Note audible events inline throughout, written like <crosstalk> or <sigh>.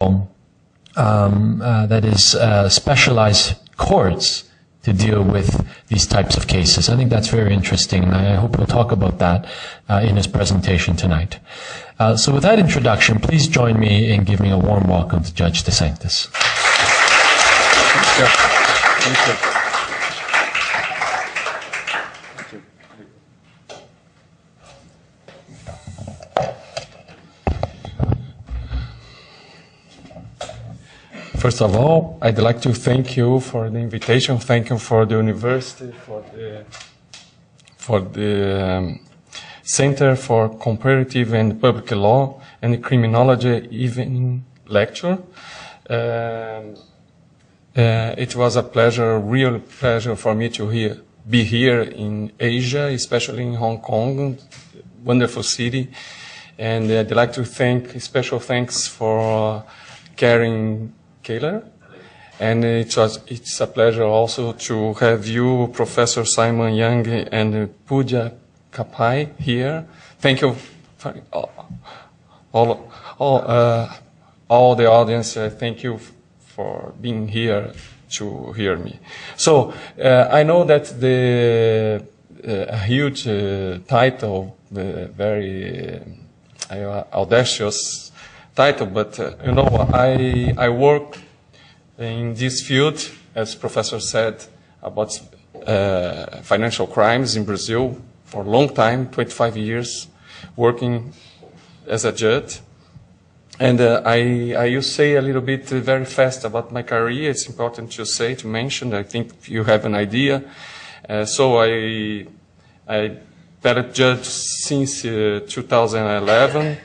um, uh, that is uh, specialized courts to deal with these types of cases. I think that's very interesting, and I hope he'll talk about that uh, in his presentation tonight. Uh, so with that introduction, please join me in giving a warm welcome to Judge De Sanctis. Thank you. Thank you. First of all, I'd like to thank you for the invitation. Thank you for the university, for the for the um, Center for Comparative and Public Law and Criminology evening lecture. Um, uh, it was a pleasure, a real pleasure for me to hear, be here in Asia, especially in Hong Kong, wonderful city. And I'd like to thank, special thanks for Karen Kaler. And it was, it's a pleasure also to have you, Professor Simon Young and Pooja Kapai here. Thank you for all, all, all, uh, all the audience. Uh, thank you for being here to hear me. So uh, I know that the uh, huge uh, title, the very uh, audacious title, but uh, you know I I work in this field, as Professor said, about uh, financial crimes in Brazil for a long time, 25 years, working as a judge. And uh, I, I will say a little bit uh, very fast about my career. It's important to say, to mention. I think you have an idea. Uh, so I, I been a judge since 2011,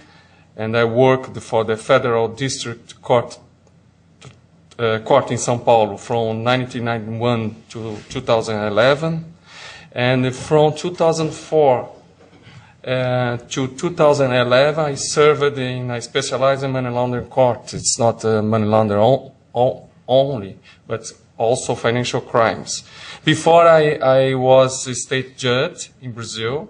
and I worked for the Federal District Court, Court in São Paulo from 1991 to 2011. And from 2004 uh, to 2011, I served in, I specialized in money laundering court. It's not uh, money laundering only, but also financial crimes. Before I, I was a state judge in Brazil,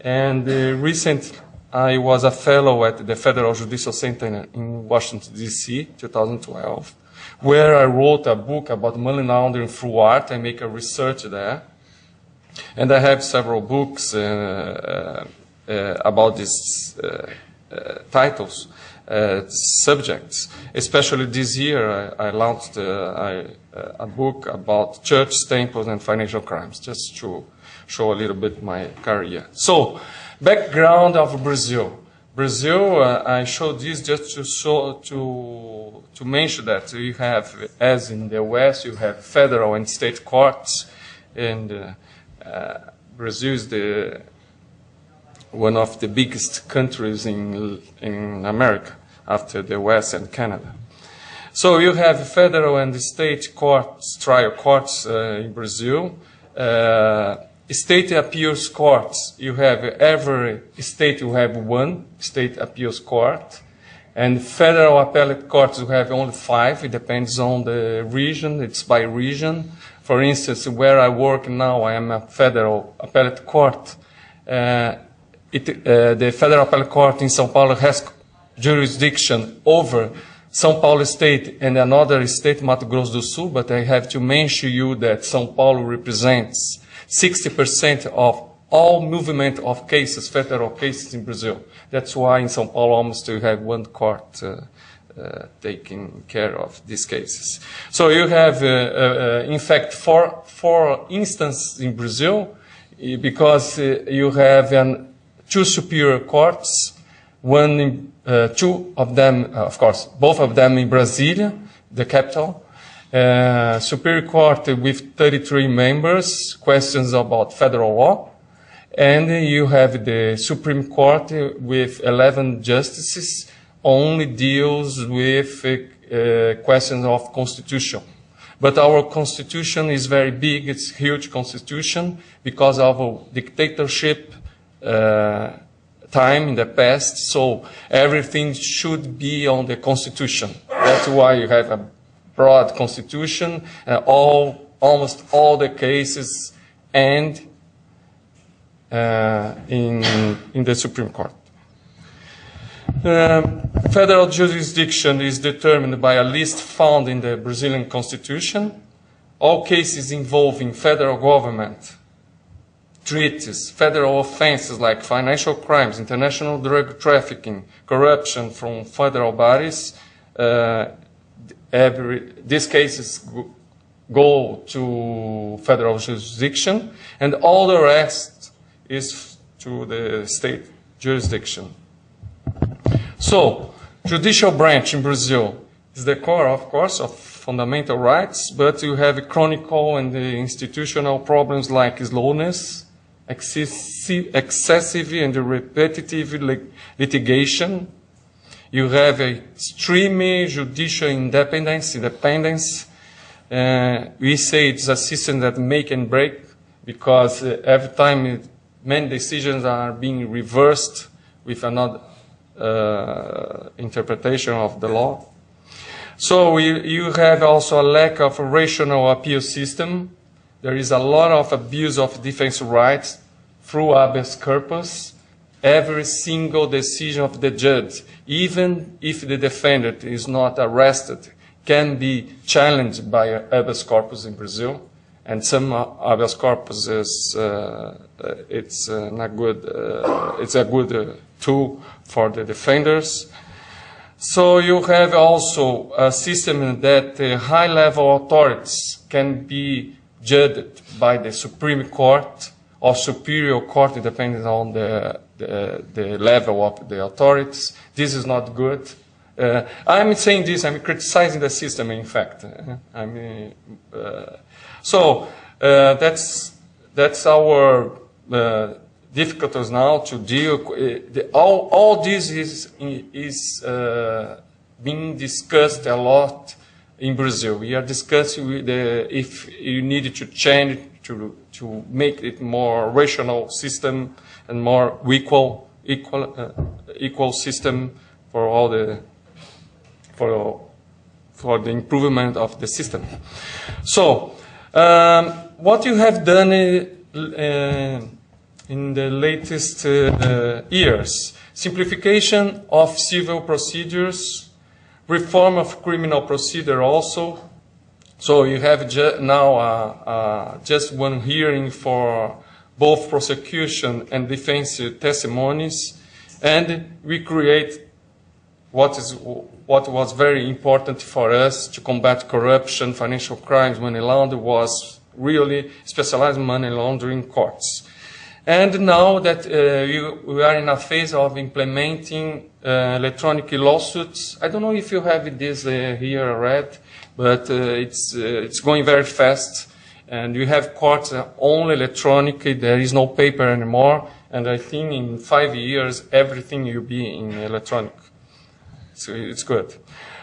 and uh, recently I was a fellow at the Federal Judicial Center in Washington, D.C., 2012, where I wrote a book about money laundering through art. I make a research there. And I have several books uh, uh, about these uh, titles, subjects. Especially this year, I, I launched I, a book about church, temples, and financial crimes, just to show a little bit my career. So, background of Brazil. Brazil, uh, I showed this just to show, to to mention that you have, as in the West, you have federal and state courts, and uh, uh, Brazil is the one of the biggest countries in in America after the West and Canada. So you have federal and state courts, trial courts uh, in Brazil. Uh, state appeals courts, you have every state you have one state appeals court. And federal appellate courts, you have only five. It depends on the region. It's by region. For instance, where I work now, I am a federal appellate court. Uh, it, uh, the federal appellate court in São Paulo has jurisdiction over São Paulo State and another state, Mato Grosso do Sul, but I have to mention you that São Paulo represents 60% of all movement of cases, federal cases in Brazil. That's why in São Paulo almost you have one court uh, uh, taking care of these cases. So you have, uh, uh in fact, four, four instances in Brazil eh, because uh, you have an, two superior courts, one in, uh, two of them, of course, both of them in Brasilia, the capital, uh, Superior Court with 33 members, questions about federal law. And you have the Supreme Court with 11 justices, only deals with uh, questions of constitution. But our constitution is very big, it's huge constitution because of a dictatorship uh, time in the past, so everything should be on the constitution. That's why you have a broad constitution, and all, almost all the cases end uh, in, in the Supreme Court. Um, federal jurisdiction is determined by a list found in the Brazilian Constitution. All cases involving federal government, treaties, federal offenses like financial crimes, international drug trafficking, corruption from federal bodies, uh, every, these cases go to federal jurisdiction, and all the rest is to the state jurisdiction. So, judicial branch in Brazil is the core, of course, of fundamental rights, but you have chronicle and institutional problems like slowness, excessive and repetitive litigation. You have a extreme judicial independence, independence. Uh, we say it's a system that make and break because uh, every time it, many decisions are being reversed with another uh, interpretation of the law. So we, you have also a lack of a rational appeal system. There is a lot of abuse of defense rights through habeas corpus. Every single decision of the judge, even if the defendant is not arrested, can be challenged by habeas corpus in Brazil. And some habeas corpus is uh, it's uh, not good. Uh, it's a good uh, tool for the defenders. So you have also a system that the high-level authorities can be judged by the Supreme Court or Superior Court, depending on the, the, level of the authorities. This is not good. Uh, I'm saying this, I'm criticizing the system, in fact. I mean, uh, so uh, that's, that's our uh, difficulties now to deal. Uh, the, all, all this is, is uh, being discussed a lot in Brazil. We are discussing the, if you need to change to, to make it more rational system and more equal, equal, uh, equal system for all the, for, for the improvement of the system. So, um, what you have done uh, in the latest uh, years. Simplification of civil procedures, reform of criminal procedure also. So you have ju now uh, uh, just one hearing for both prosecution and defense testimonies, and we create what is what was very important for us to combat corruption, financial crimes, money laundering was really specialized money laundering courts. And now that uh, we, are in a phase of implementing uh, electronic lawsuits, I don't know if you have this uh, here read, but uh, it's, uh, it's going very fast. And you have courts only electronic, there is no paper anymore. And I think in five years, everything will be in electronic. So it's good.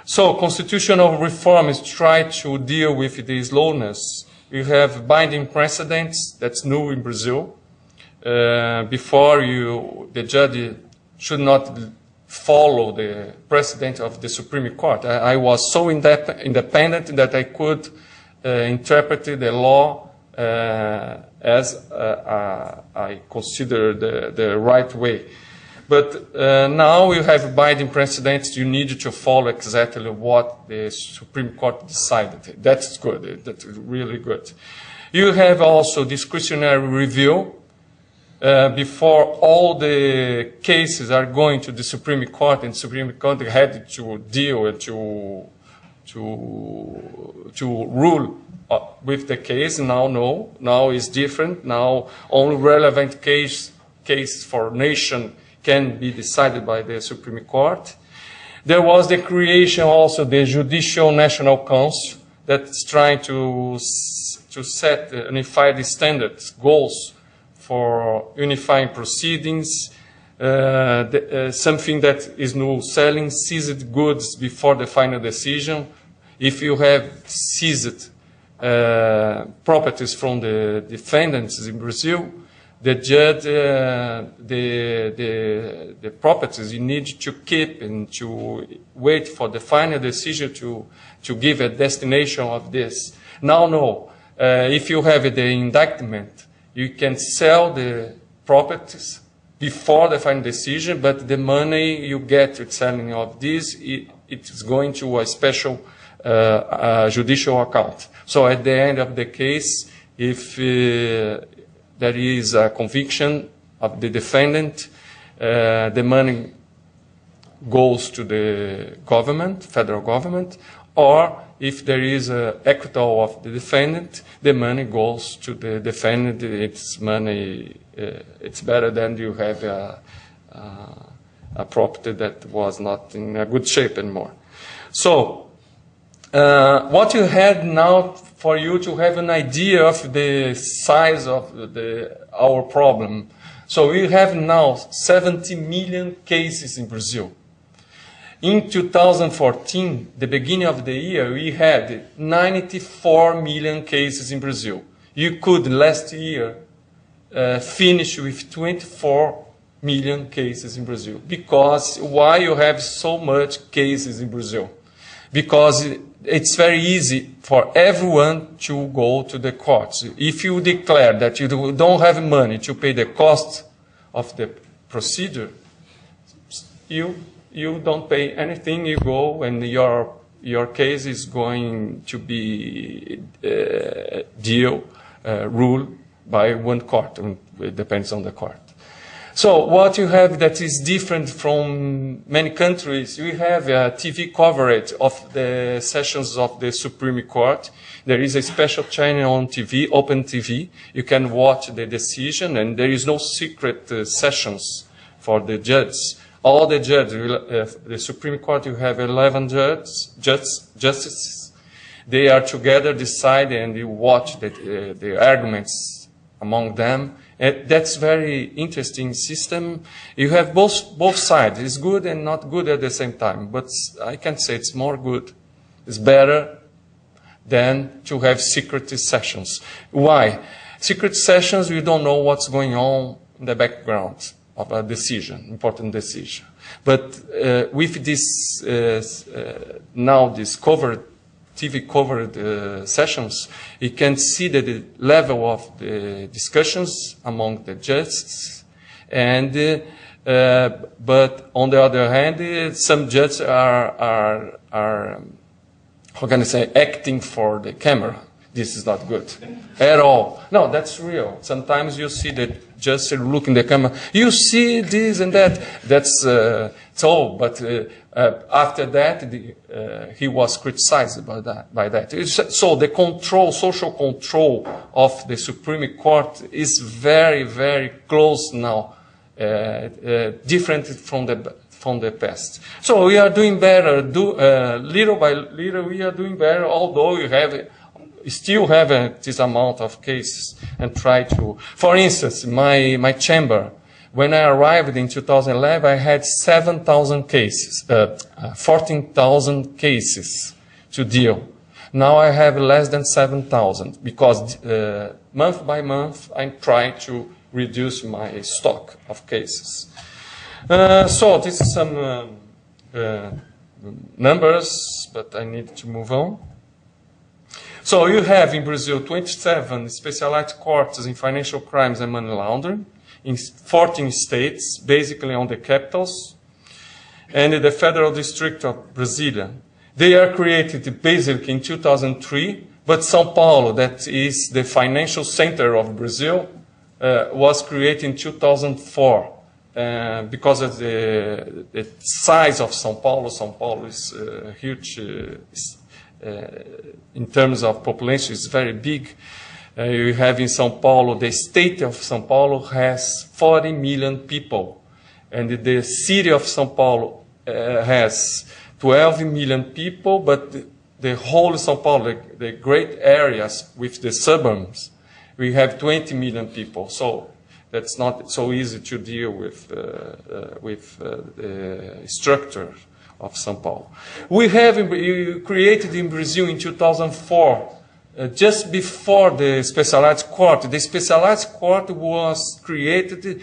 So constitutional reform is try to deal with this slowness. You have binding precedents, that's new in Brazil uh, before you, the judge should not follow the precedent of the Supreme Court. I, I was so indep independent that I could uh, interpret the law uh, as uh, I consider the, the right way. But uh, now you have binding precedents, you need to follow exactly what the Supreme Court decided. That's good. That's really good. You have also discretionary review uh, before all the cases are going to the Supreme Court, and Supreme Court had to deal with to to to rule uh, with the case. Now, no, now is different. Now, only relevant case cases for nation can be decided by the Supreme Court. There was the creation also the Judicial National Council that's trying to to set unified standards, goals for unifying proceedings, uh, the, uh, something that is no selling seized goods before the final decision. If you have seized uh, properties from the defendants in Brazil, the judge, uh, the, the, the properties you need to keep and to wait for the final decision to, to give a destination of this. Now, no. Uh, if you have the indictment, you can sell the properties before the final decision, but the money you get with selling of this, it, it's going to a special uh, uh, judicial account. So at the end of the case, if uh, there is a conviction of the defendant, uh, the money goes to the government, federal government, or if there is a acquittal of the defendant, the money goes to the defendant. It's money. Uh, it's better than you have a, a, a, property that was not in a good shape anymore. So, uh, what you had now for you to have an idea of the size of the, our problem. So we have now 70 million cases in Brazil. In 2014, the beginning of the year, we had 94 million cases in Brazil. You could last year uh, finish with 24 million cases in Brazil. Because why you have so much cases in Brazil? Because it's very easy for everyone to go to the courts. If you declare that you don't have money to pay the cost of the procedure, you you don't pay anything, you go and your, your case is going to be uh, deal, uh, ruled by one court. It depends on the court. So what you have that is different from many countries, we have a TV coverage of the sessions of the Supreme Court. There is a special channel on TV, Open TV. You can watch the decision and there is no secret uh, sessions for the judges all the judges, uh, the Supreme Court, you have 11 judges, judges, justices. They are together decide and you watch the, uh, the arguments among them. That's very interesting system. You have both, both sides. It's good and not good at the same time. But I can say it's more good. It's better than to have secret sessions. Why? Secret sessions, we don't know what's going on in the background of a decision, important decision. But uh, with this uh, uh, now this covered TV covered uh, sessions, you can see that the level of the discussions among the judges, and uh, uh, but on the other hand, some judges are are are how can I say acting for the camera this is not good at all. No, that's real. Sometimes you see that just look in the camera, you see this and that. That's uh, so. But uh, uh, after that, the, uh, he was criticized by that. By that. So the control, social control of the Supreme Court is very, very close now, uh, uh, different from the from the past. So we are doing better, do, little by little. We are doing better, although we have still have this amount of cases and try to, for instance, my, my chamber, when I arrived in 2011, I had 7,000 cases, uh, 14,000 cases to deal. Now I have less than 7,000 because uh, month by month I try to reduce my stock of cases. Uh, so this is some uh, uh, numbers, but I need to move on. So you have in Brazil 27 specialized courts in financial crimes and money laundering in 14 states, basically on the capitals, and the Federal District of Brasilia. They are created basically in 2003, but São Paulo, that is the financial center of Brazil, uh, was created in 2004. Uh, because of the, the, size of São Paulo, São Paulo is a huge uh, uh, in terms of population it's very big. Uh, you have in São Paulo, the state of São Paulo has 40 million people, and the city of São Paulo uh, has 12 million people, but the, whole São Paulo, the, the, great areas with the suburbs, we have 20 million people. So that's not so easy to deal with, uh, uh, with uh, the structure of São Paulo. We have created in Brazil in 2004, uh, just before the specialized court. The specialized court was created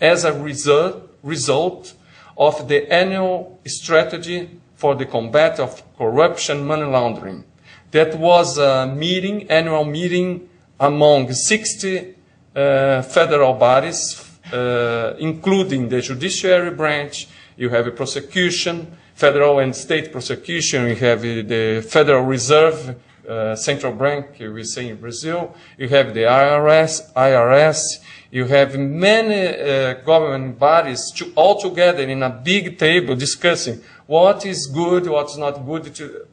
as a result, result of the annual strategy for the combat of corruption money laundering. That was a meeting, annual meeting among 60 uh, federal bodies uh, including the judiciary branch, you have a prosecution, federal and state prosecution, you have uh, the Federal Reserve, uh, central bank, we say in Brazil, you have the IRS, IRS, you have many uh, government bodies to, all together in a big table discussing what is good, what's not good to,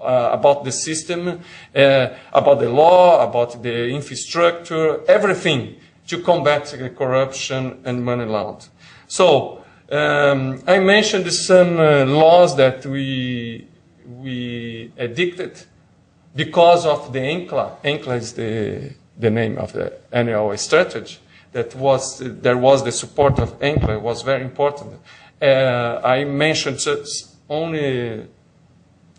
uh, about the system, uh, about the law, about the infrastructure, everything to combat corruption and money laundering. So um, I mentioned some uh, laws that we we addicted because of the ENCLA. ENCLA is the the name of the annual strategy. That was there was the support of ENCLA was very important. Uh, I mentioned only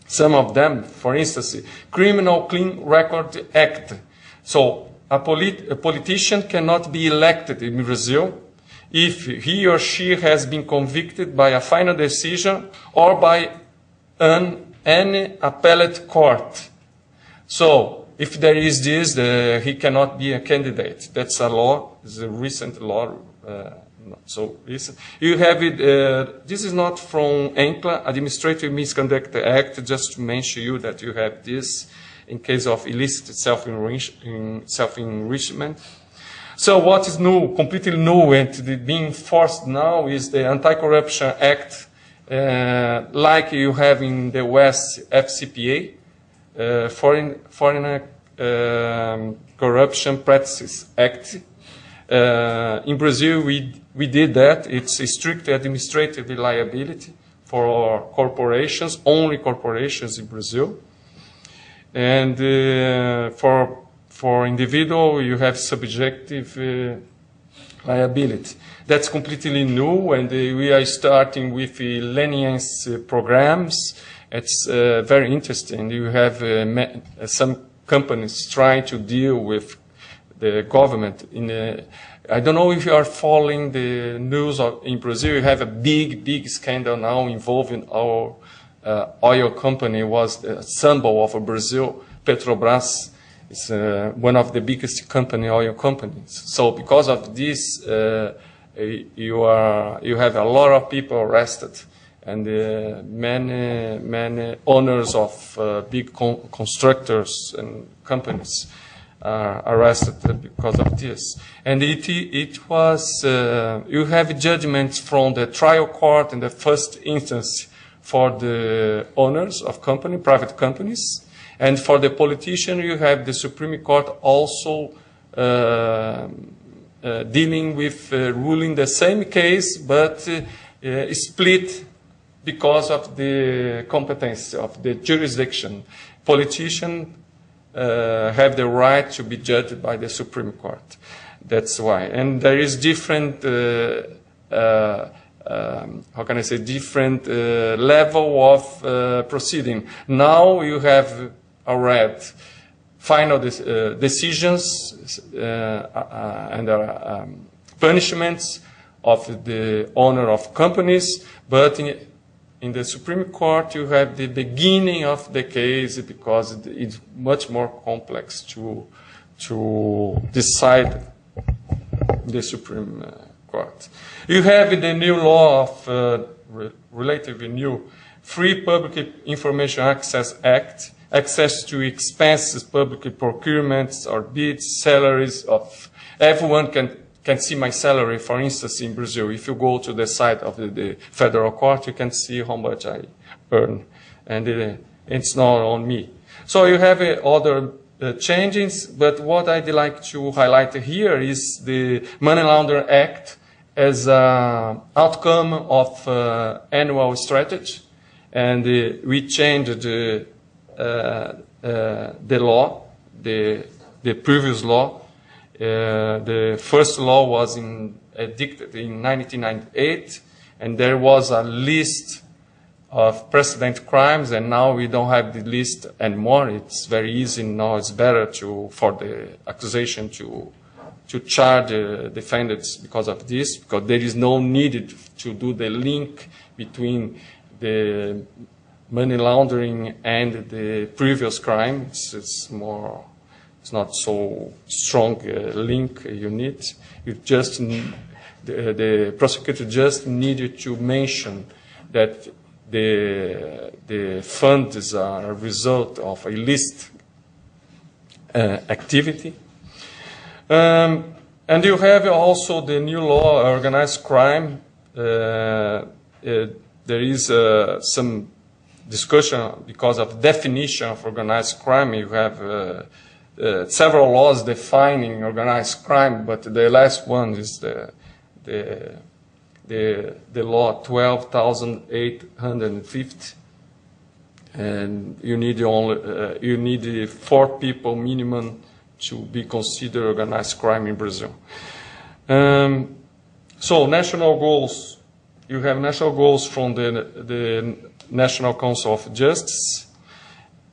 some of them, for instance, Criminal Clean Record Act. So a, polit a politician cannot be elected in Brazil if he or she has been convicted by a final decision or by an, any appellate court. So, if there is this, the, he cannot be a candidate. That's a law, it's a recent law uh, so recent. you have it, uh, this is not from ENCLA, Administrative Misconduct Act, just to mention you that you have this in case of illicit self-enrichment. So what is new, completely new and being forced now is the Anti-Corruption Act, uh, like you have in the West FCPA, uh, Foreign, Foreign um, Corruption Practices Act, uh, in Brazil, we, we did that. It's a strict administrative liability for corporations, only corporations in Brazil. And uh, for, for individual, you have subjective uh, liability. That's completely new, and uh, we are starting with uh, lenience uh, programs. It's uh, very interesting. You have uh, some companies trying to deal with the government in a, I don't know if you are following the news of, in Brazil. You have a big, big scandal now involving our uh, oil company was the symbol of Brazil, Petrobras. It's uh, one of the biggest company, oil companies. So because of this, uh, you are you have a lot of people arrested, and uh, many many owners of uh, big con constructors and companies are arrested because of this. And it, it was, uh, you have judgments from the trial court in the first instance for the owners of company, private companies. And for the politician, you have the Supreme Court also uh, uh dealing with uh, ruling the same case, but uh, split because of the competence of the jurisdiction. Politicians uh, have the right to be judged by the Supreme Court. That's why. And there is different, uh, uh, um, how can I say, different uh, level of uh, proceeding. Now you have already final de decisions and um, punishments of the owner of companies, but in, in the Supreme Court, you have the beginning of the case because it's much more complex to, to decide the Supreme uh, Court. You have the new law of uh, relatively new Free Public Information Access Act, access to expenses, public procurements or bids, salaries of everyone can can see my salary, for instance, in Brazil. If you go to the site of the, the federal court, you can see how much I earn. And it, it's not on me. So you have uh, other uh, changes, but what I'd like to highlight here is the Money Laundering Act as an outcome of uh, annual strategy. And uh, we changed the, uh, uh, the law, the, the previous law, Uh, the first law was in, addicted in 1998, and there was a list of precedent crimes, and now we don't have the list anymore. It's very easy now. It's better to for the accusation to to charge the defendants because of this, because there is no need to do the link between the money laundering and the previous crime. It's, it's more it's not so strong uh, link you need. You just the, the prosecutor just needed to mention that the, the funds are a result of illicit uh, activity. Um, and you have also the new law, organized crime. Uh, uh, there is uh, some discussion because of definition of organized crime. You have uh, several laws defining organized crime, but the last one is the the the, the law 12,850, and you need only uh, you need four people minimum to be considered organized crime in Brazil. Um, so national goals, you have national goals from the the National Council of Justice,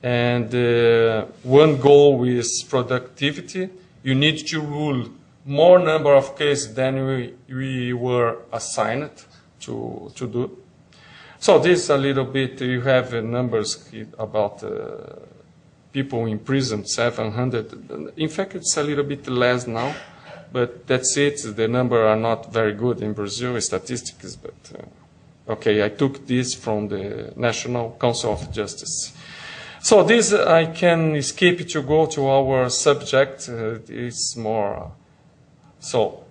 and uh, one goal is productivity. You need to rule more number of cases than we, we were assigned to, to do. So this a little bit, you have numbers about uh, people in prison, 700. In fact, it's a little bit less now, but that's it. The number are not very good in Brazil, statistics, but uh, okay, I took this from the National Council of Justice. So this, I can skip to go to our subject. Uh, it's more so,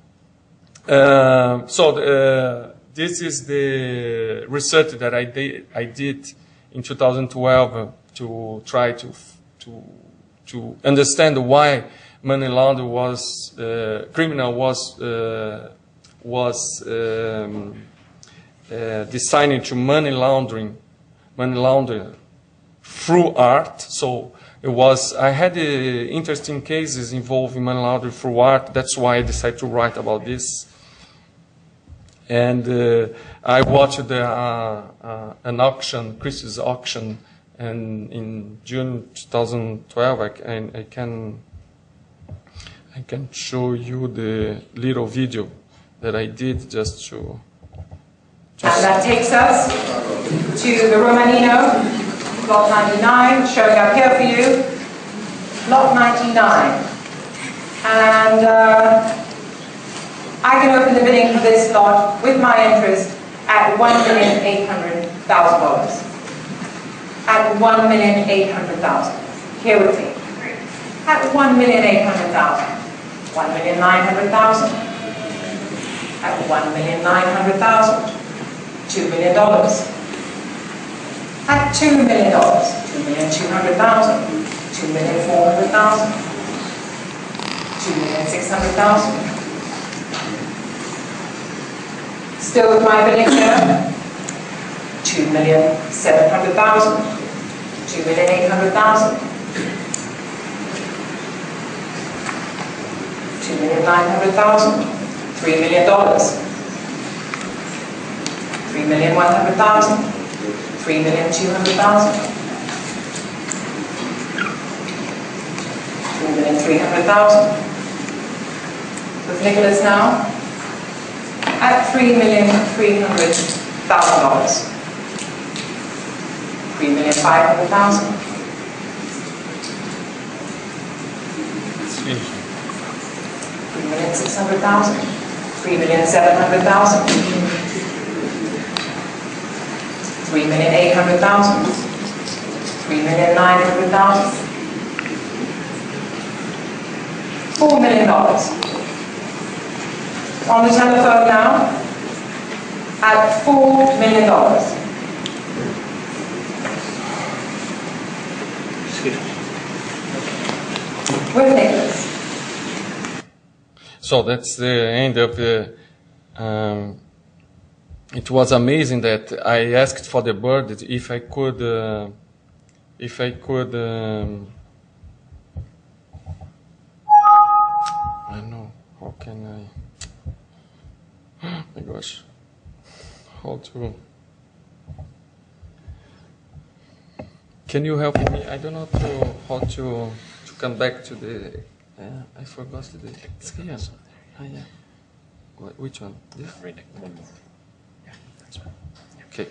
uh, so uh, this is the research that I did, I did in 2012 to try to to to understand why money laundering was uh, criminal was uh, was um, uh, to money laundering money laundering through art. So it was I had uh, interesting cases involving money laundering through art. That's why I decided to write about this. And uh, I watched uh, uh an auction, Christie's auction, and in June 2012, I, can, I can I can show you the little video that I did just to. And that takes us to the Romanino lot 99, showing up here for you, lot 99. And uh, I can open the bidding for this lot with my interest at $1,800,000. At 1,800,000. Here with me. At 1,800,000. 1,900,000. At 1,900,000. $2 million at $2 million, 2,200,000, 2,400,000, 2,600,000. Still with my here, 2,700,000, 2,800,000, 2,900,000, $3 million, $3,100,000, three million two hundred thousand. Three million three hundred thousand. With Nicholas now at three million three hundred thousand dollars. Three million five hundred thousand. Three million six hundred thousand. Three million seven hundred thousand. Three million eight hundred thousand. Three million nine hundred thousand. Four million dollars. On the telephone now at four million dollars. With Nicholas. So that's the end of the um, it was amazing that I asked for the bird if I could, uh, if I could, um, I know, how can I, <gasps> my gosh, how to, can you help me? I don't know to, how to, to come back to the, uh, I forgot the, yes. Ah, yeah. Which one? This? Okay.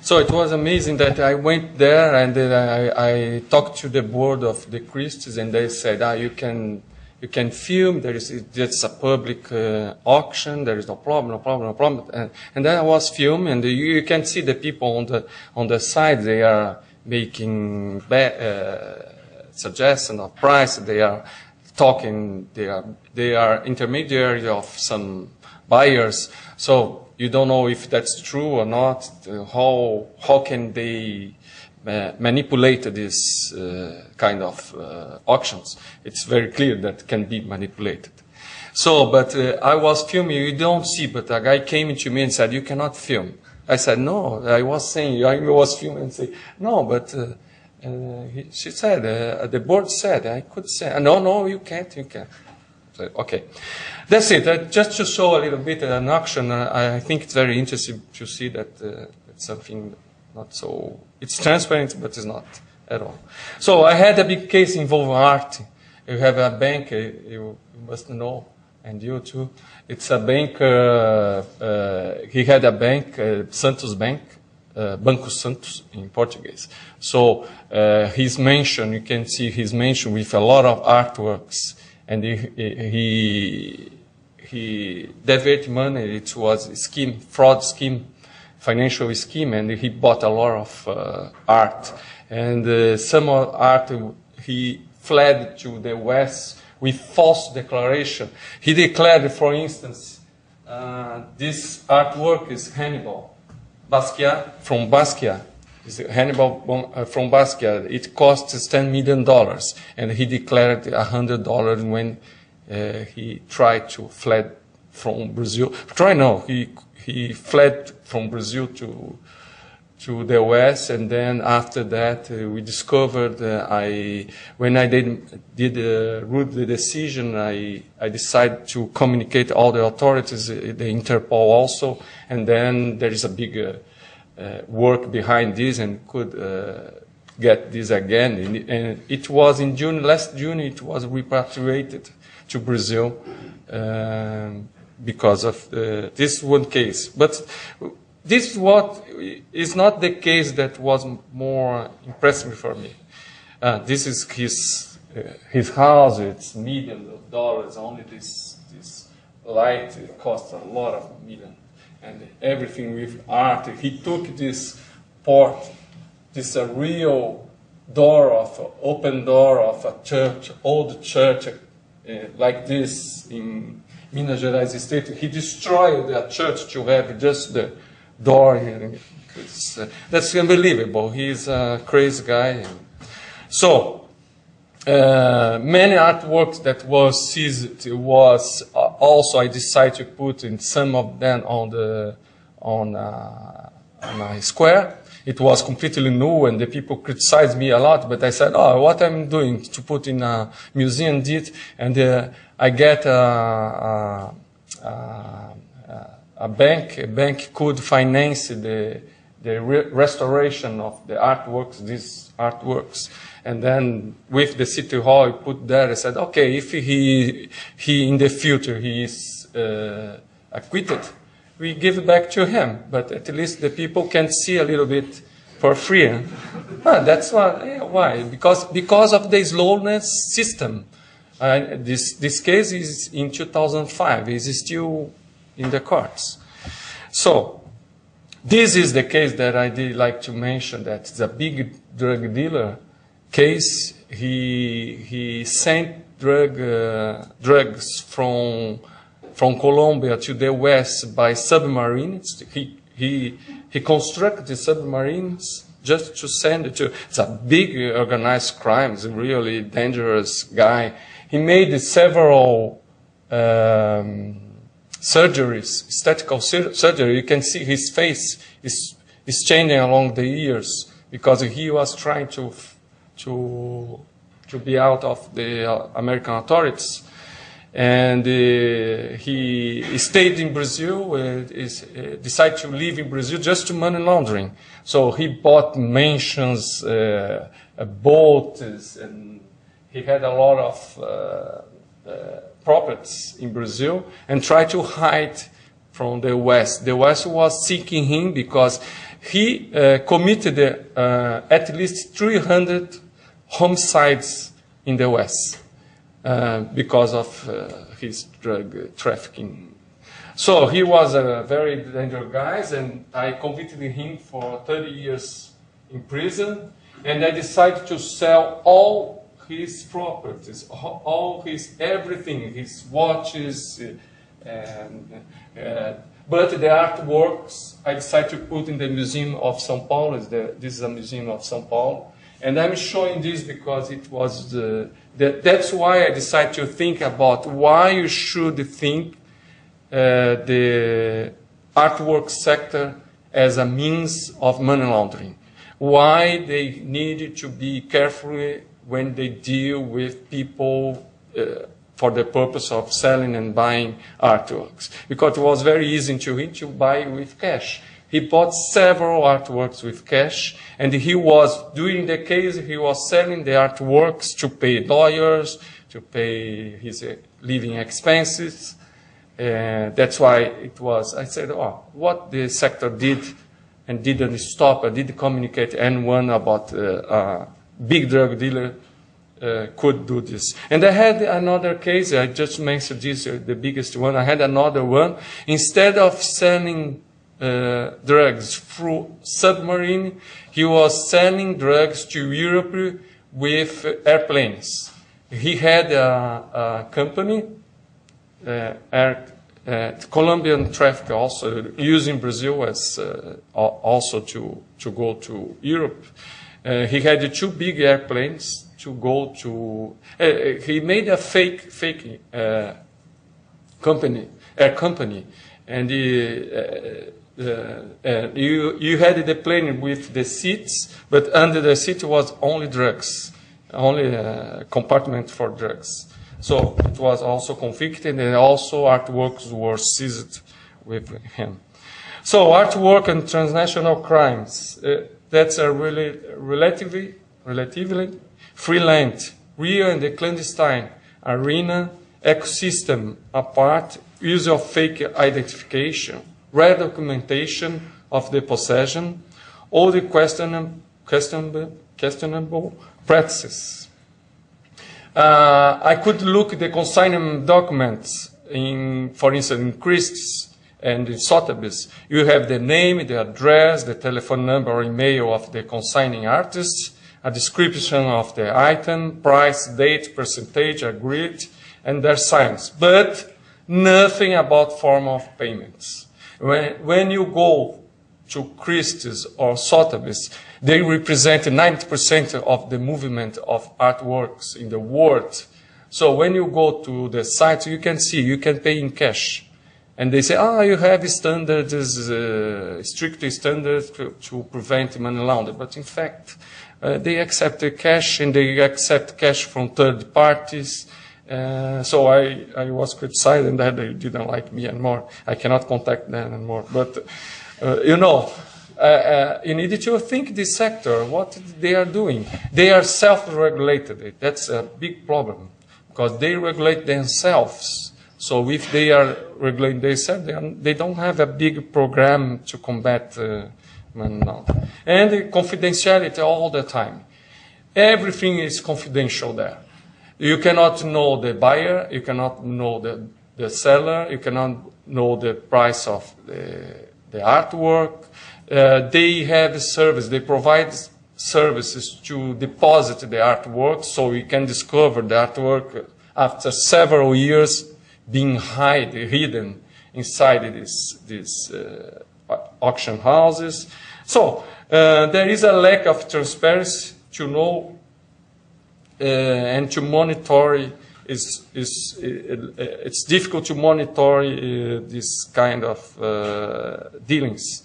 So it was amazing that I went there and then I, I talked to the board of the Christies and they said, ah, you can, you can film. There is it's a public uh, auction. There is no problem, no problem, no problem. And, and then I was filming, and you, you can see the people on the on the side. They are making uh, suggestion of price. They are talking. They are they are intermediary of some buyers. So you don't know if that's true or not. How how can they uh, manipulate this uh, kind of uh, auctions? It's very clear that can be manipulated. So, but uh, I was filming. You don't see, but a guy came to me and said, "You cannot film." I said, "No." I was saying, I was filming and say, "No," but. Uh, uh, he, she said, the board said, I could say, no, no, you can't, you can't. Okay. That's it. Uh, just to show a little bit an action, uh, I think it's very interesting to see that uh, it's something not so, it's transparent, but it's not at all. So I had a big case involving art. You have a bank, uh, you, must know, and you too. It's a bank, uh, uh, he had a bank, Santos Bank, uh, Banco Santos in Portuguese. So uh, he's mentioned, you can see he's mentioned with a lot of artworks, and he he, he money. It was a scheme, fraud scheme, financial scheme, and he bought a lot of uh, art. And uh, some art he fled to the west with false declaration. He declared, for instance, uh, this artwork is Hannibal. Basquiat from Basquiat. Hannibal uh, from Basquiat. It costs ten million dollars, and he declared a hundred dollars when uh, he tried to fled from Brazil. Try no, he he fled from Brazil to to the west, and then after that uh, we discovered uh, I when I did did uh, root the decision, I I decided to communicate all the authorities, uh, the Interpol also, and then there is a big work behind this and could uh, get this again. And it, was in June last June it was repatriated to Brazil um, because of uh, this one case, but this what is not the case that was more impressive for me. Uh, this is his uh, his house. It's millions of dollars. Only this this light costs a lot of millions, and everything with art. He took this port, this a real door of open door of a church, old church uh, like this in Minas Gerais state. He destroyed that church to have just the door here. Uh, that's unbelievable. He's a crazy guy. So, uh, many artworks that was seized was uh, also I decided to put in some of them on the on, uh, square. It was completely new, and the people criticized me a lot. But I said, "Oh, what I'm doing to put in a museum did," and uh, I get a, a, a a bank, a bank could finance the, the re- restoration of the artworks, these artworks. And then with the city hall, put there, I said, okay, if he, he in the future, he is uh, acquitted, we give back to him. But at least the people can see a little bit for free. <laughs> ah, that's why, yeah, why? Because, because of the slowness system. Uh, this, this case is in 2005. It's still in the courts. So, this is the case that I did like to mention that a big drug dealer case. He, he sent drug, uh, drugs from, from Colombia to the west by submarines. He, he, he constructed submarines just to send it to, it's a big organized crime. It's a really dangerous guy. He made several, um, surgeries, statical sur- surgery, you can see his face is, is changing along the years because he was trying to, to, to be out of the uh, American authorities. And uh, he, stayed in Brazil, uh, is, uh, decided to live in Brazil just to money laundering. So he bought mansions, uh, boats, and he had a lot of uh, uh, properties in Brazil and tried to hide from the West. The West was seeking him because he uh, committed uh, at least 300 homicides in the West. uh, because of uh, his drug trafficking. So he was a very dangerous guy, and I convicted him for 30 years in prison, and I decided to sell all his properties, all his everything, his watches, uh, and, uh, but the artworks I decided to put in the Museum of São Paulo. This is a museum of São Paulo. And I'm showing this because it was the, the that's why I decided to think about why you should think uh, the artwork sector as a means of money laundering. Why they needed to be careful when they deal with people uh, for the purpose of selling and buying artworks. Because it was very easy to him to buy with cash. He bought several artworks with cash, and he was, during the case, he was selling the artworks to pay lawyers, to pay his uh, living expenses. Uh, that's why it was, I said, oh, what the sector did and didn't stop, I didn't communicate anyone about uh, big drug dealer uh, could do this. And I had another case, I just mentioned this, uh, the biggest one. I had another one. Instead of selling uh, drugs through submarine, he was selling drugs to Europe with airplanes. He had a, a company, uh, air, uh, Colombian traffic also using Brazil as uh, also to, to go to Europe. He had two big airplanes to go to. Uh, he made a fake fake uh, company, a company, and he, uh, you you had the plane with the seats, but under the seat was only drugs, only a compartment for drugs. So it was also convicted, and also artworks were seized with him. So artwork and transnational crimes. That's a really relatively relatively free land, real and the clandestine, arena, ecosystem apart, use of fake identification, rare documentation of the possession, all the questionable, questionable, questionable practices. Uh, I could look at the consignment documents in, for instance, in Christie's and in Sotheby's. You have the name, the address, the telephone number email of the consigning artist, a description of the item, price, date, percentage agreed, and their signs, but nothing about form of payments. When, when you go to Christie's or Sotheby's, they represent 90% of the movement of artworks in the world. So when you go to the site, you can see, you can pay in cash. And they say, ah, oh, you have standards, uh, strictly standards to, to prevent money laundering. But in fact, uh, they accept the cash and they accept cash from third parties. Uh, so I, I was criticized that they didn't like me anymore. I cannot contact them anymore. But, uh, you know, uh, uh, you need to think this sector, what they are doing. They are self-regulated. That's a big problem because they regulate themselves. So if they are regulating themselves, they, don't have a big program to combat uh, and confidentiality all the time. Everything is confidential there. You cannot know the buyer, you cannot know the, the seller, you cannot know the price of the, the artwork. Uh, they have a service, they provide services to deposit the artwork so we can discover the artwork after several years being hide, hidden inside these, these uh, auction houses. So uh, there is a lack of transparency to know uh, and to monitor is, is uh, it's difficult to monitor uh, this kind of uh, dealings.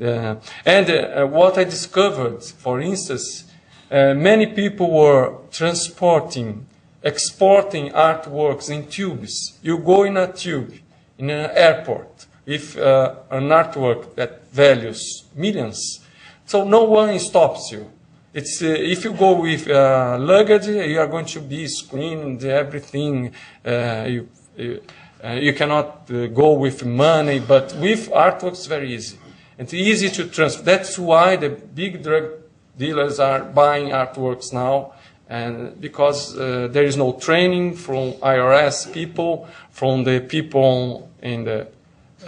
Uh, and what I discovered, for instance, many people were transporting, exporting artworks in tubes. You go in a tube in an airport with an artwork that values millions. So no one stops you. It's, uh, if you go with uh, luggage, you are going to be screened, everything. Uh, you, you, uh, cannot uh, go with money, but with artworks, very easy. It's easy to transfer. That's why the big drug dealers are buying artworks now and because uh, there is no training from IRS people, from the people in the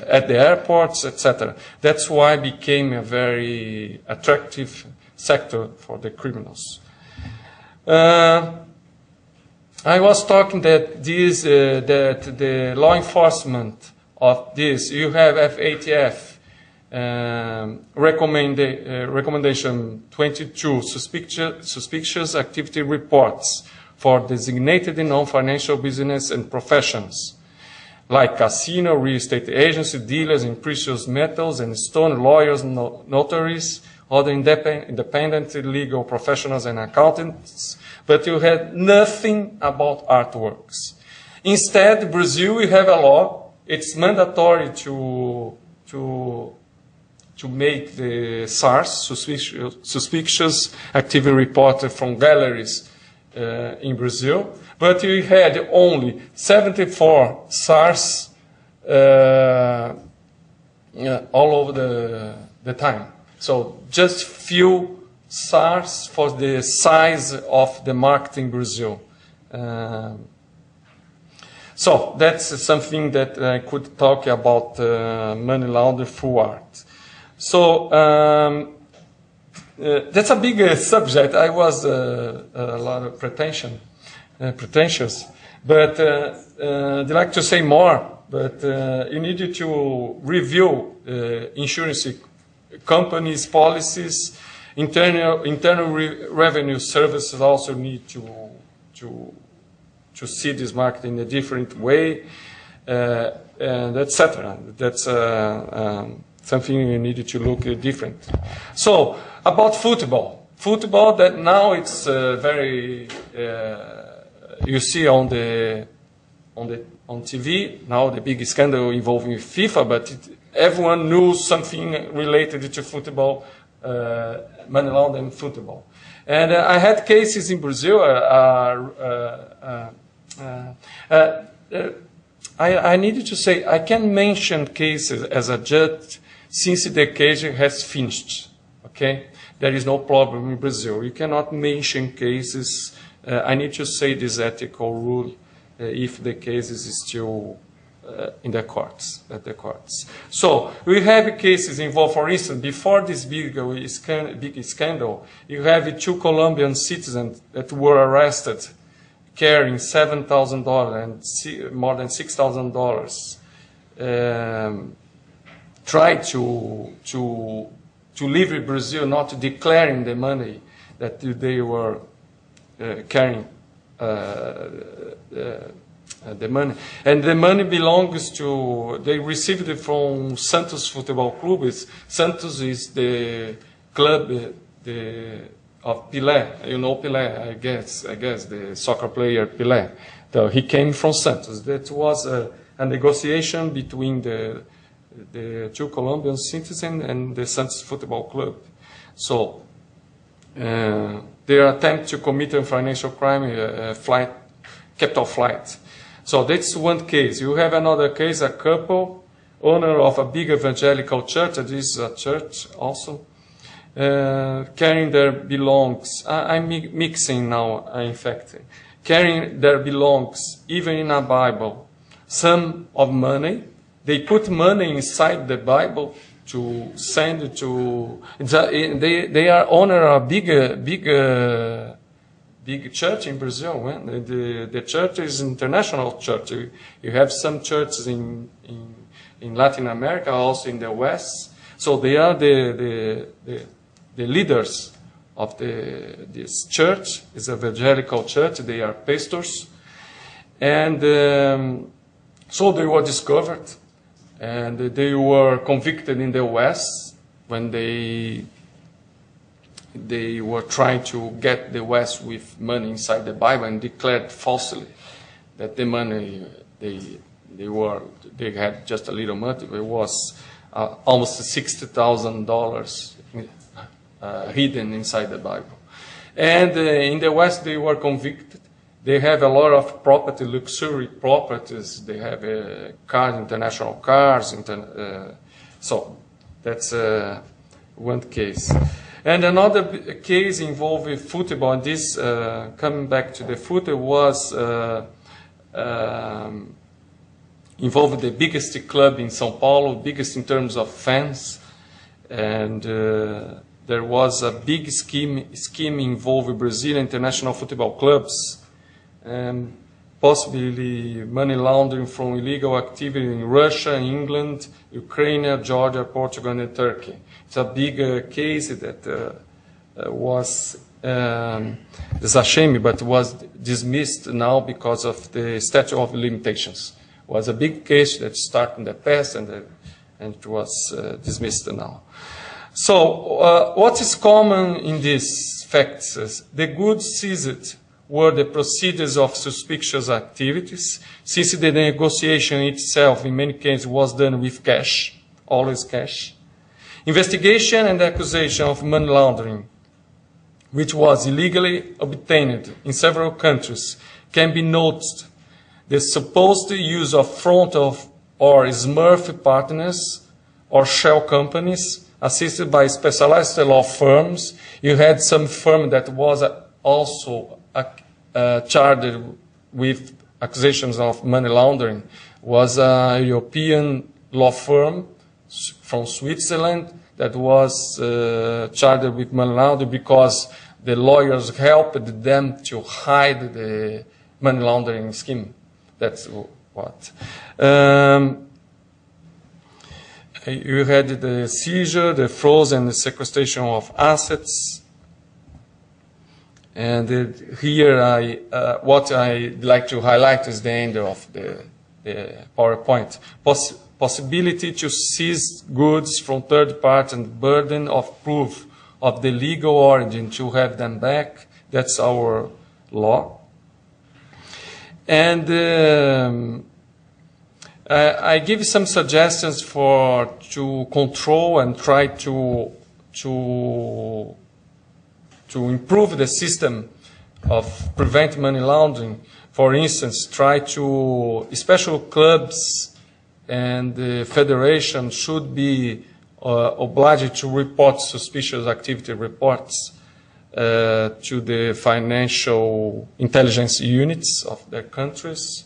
at the airports, etc. That's why it became a very attractive sector for the criminals. Uh, I was talking that this, uh, that the law enforcement of this, you have FATF, um, recommend, uh, recommendation 22, suspicious, suspicious activity reports for designated non-financial business and professions like casino, real estate agency, dealers in precious metals and stone, lawyers, no, notaries, other independent, independent legal professionals and accountants, but you had nothing about artworks. Instead, Brazil, we have a law. It's mandatory to, to, to make the SARS, suspicious, activity reported from galleries uh, in Brazil but we had only 74 SARS uh, all over the, the time. So just few SARS for the size of the market in Brazil. Um, so that's something that I could talk about uh, money laundering through art. So um, uh, that's a big uh, subject. I was uh, a lot of pretension uh, pretentious. But uh, uh, I'd like to say more, but you need to review insurance companies' policies. Internal, internal re revenue services also need to, to, to see this market in a different way, uh, and etc. That's uh, um, something you need to look different. So about football, football that now it's uh, very you see on the on the on TV now the big scandal involving FIFA, but it, everyone knew something related to football, uh, money laundering football. And uh, I had cases in Brazil. Uh, uh, uh, I, I needed to say I can mention cases as a judge since the case has finished. Okay, there is no problem in Brazil. You cannot mention cases uh, I need to say this ethical rule uh, if the case is still uh, in the courts, at the courts. So we have cases involved, for instance, before this big, big scandal, you have two Colombian citizens that were arrested carrying $7,000 and more than $6,000. Um, tried to, to, to leave Brazil, not declaring the money that they were uh, carrying uh, uh, the money. And the money belongs to, they received it from Santos Futebol Clube. Santos is the club the, of Pelé. You know Pelé, I guess, I guess, the soccer player Pelé. So he came from Santos. That was a, a negotiation between the, the two Colombian citizens and the Santos Football Club. So, uh, their attempt to commit a financial crime, uh, flight, capital flight. So that's one case. You have another case, a couple, owner of a big evangelical church, and this is a church also, uh, carrying their belongs. I, am mi mixing now, uh, in fact. Carrying their belongs, even in a Bible. Some of money. They put money inside the Bible to send to they they are owner a big big big church in Brazil. Man. The, the, church is international church. You have some churches in, in in Latin America, also in the West. So they are the the, the, the leaders of the this church. It's a evangelical church. They are pastors, and um, so they were discovered and they were convicted in the West when they they were trying to get the West with money inside the Bible and declared falsely that the money they they were they had just a little money. It was uh, almost sixty thousand uh, dollars hidden inside the Bible, and uh, in the West they were convicted they have a lot of property, luxury properties. They have uh, cars, international cars. Inter uh, so that's uh, one case. And another case involving football, and this, uh, coming back to the football, was uh, um, involved the biggest club in São Paulo, biggest in terms of fans, and uh, there was a big scheme, scheme involving Brazilian international football clubs, and possibly money laundering from illegal activity in Russia, England, Ukraine, Georgia, Portugal, and Turkey. It's a big uh, case that uh, uh, was um, it's a shame, but was dismissed now because of the statute of limitations. It was a big case that started in the past and, uh, and it was uh, dismissed now. So, uh, what is common in these facts? The goods seized were the procedures of suspicious activities, since the negotiation itself, in many cases, was done with cash, always cash. Investigation and accusation of money laundering, which was illegally obtained in several countries, can be noted. The supposed use of front of or Smurf partners or shell companies assisted by specialized law firms. You had some firm that was also uh, charged with accusations of money laundering was a European law firm from Switzerland that was uh, charged with money laundering because the lawyers helped them to hide the money laundering scheme. That's what. Um, you had the seizure, the frozen, the sequestration of assets. And here, I, uh, what I like to highlight is the end of the, the PowerPoint. Poss possibility to seize goods from third parties and burden of proof of the legal origin to have them back. That's our law. And um, I, I give some suggestions for to control and try to to to improve the system of prevent money laundering. For instance, try to special clubs and the federation should be uh, obliged to report suspicious activity reports uh, to the financial intelligence units of their countries.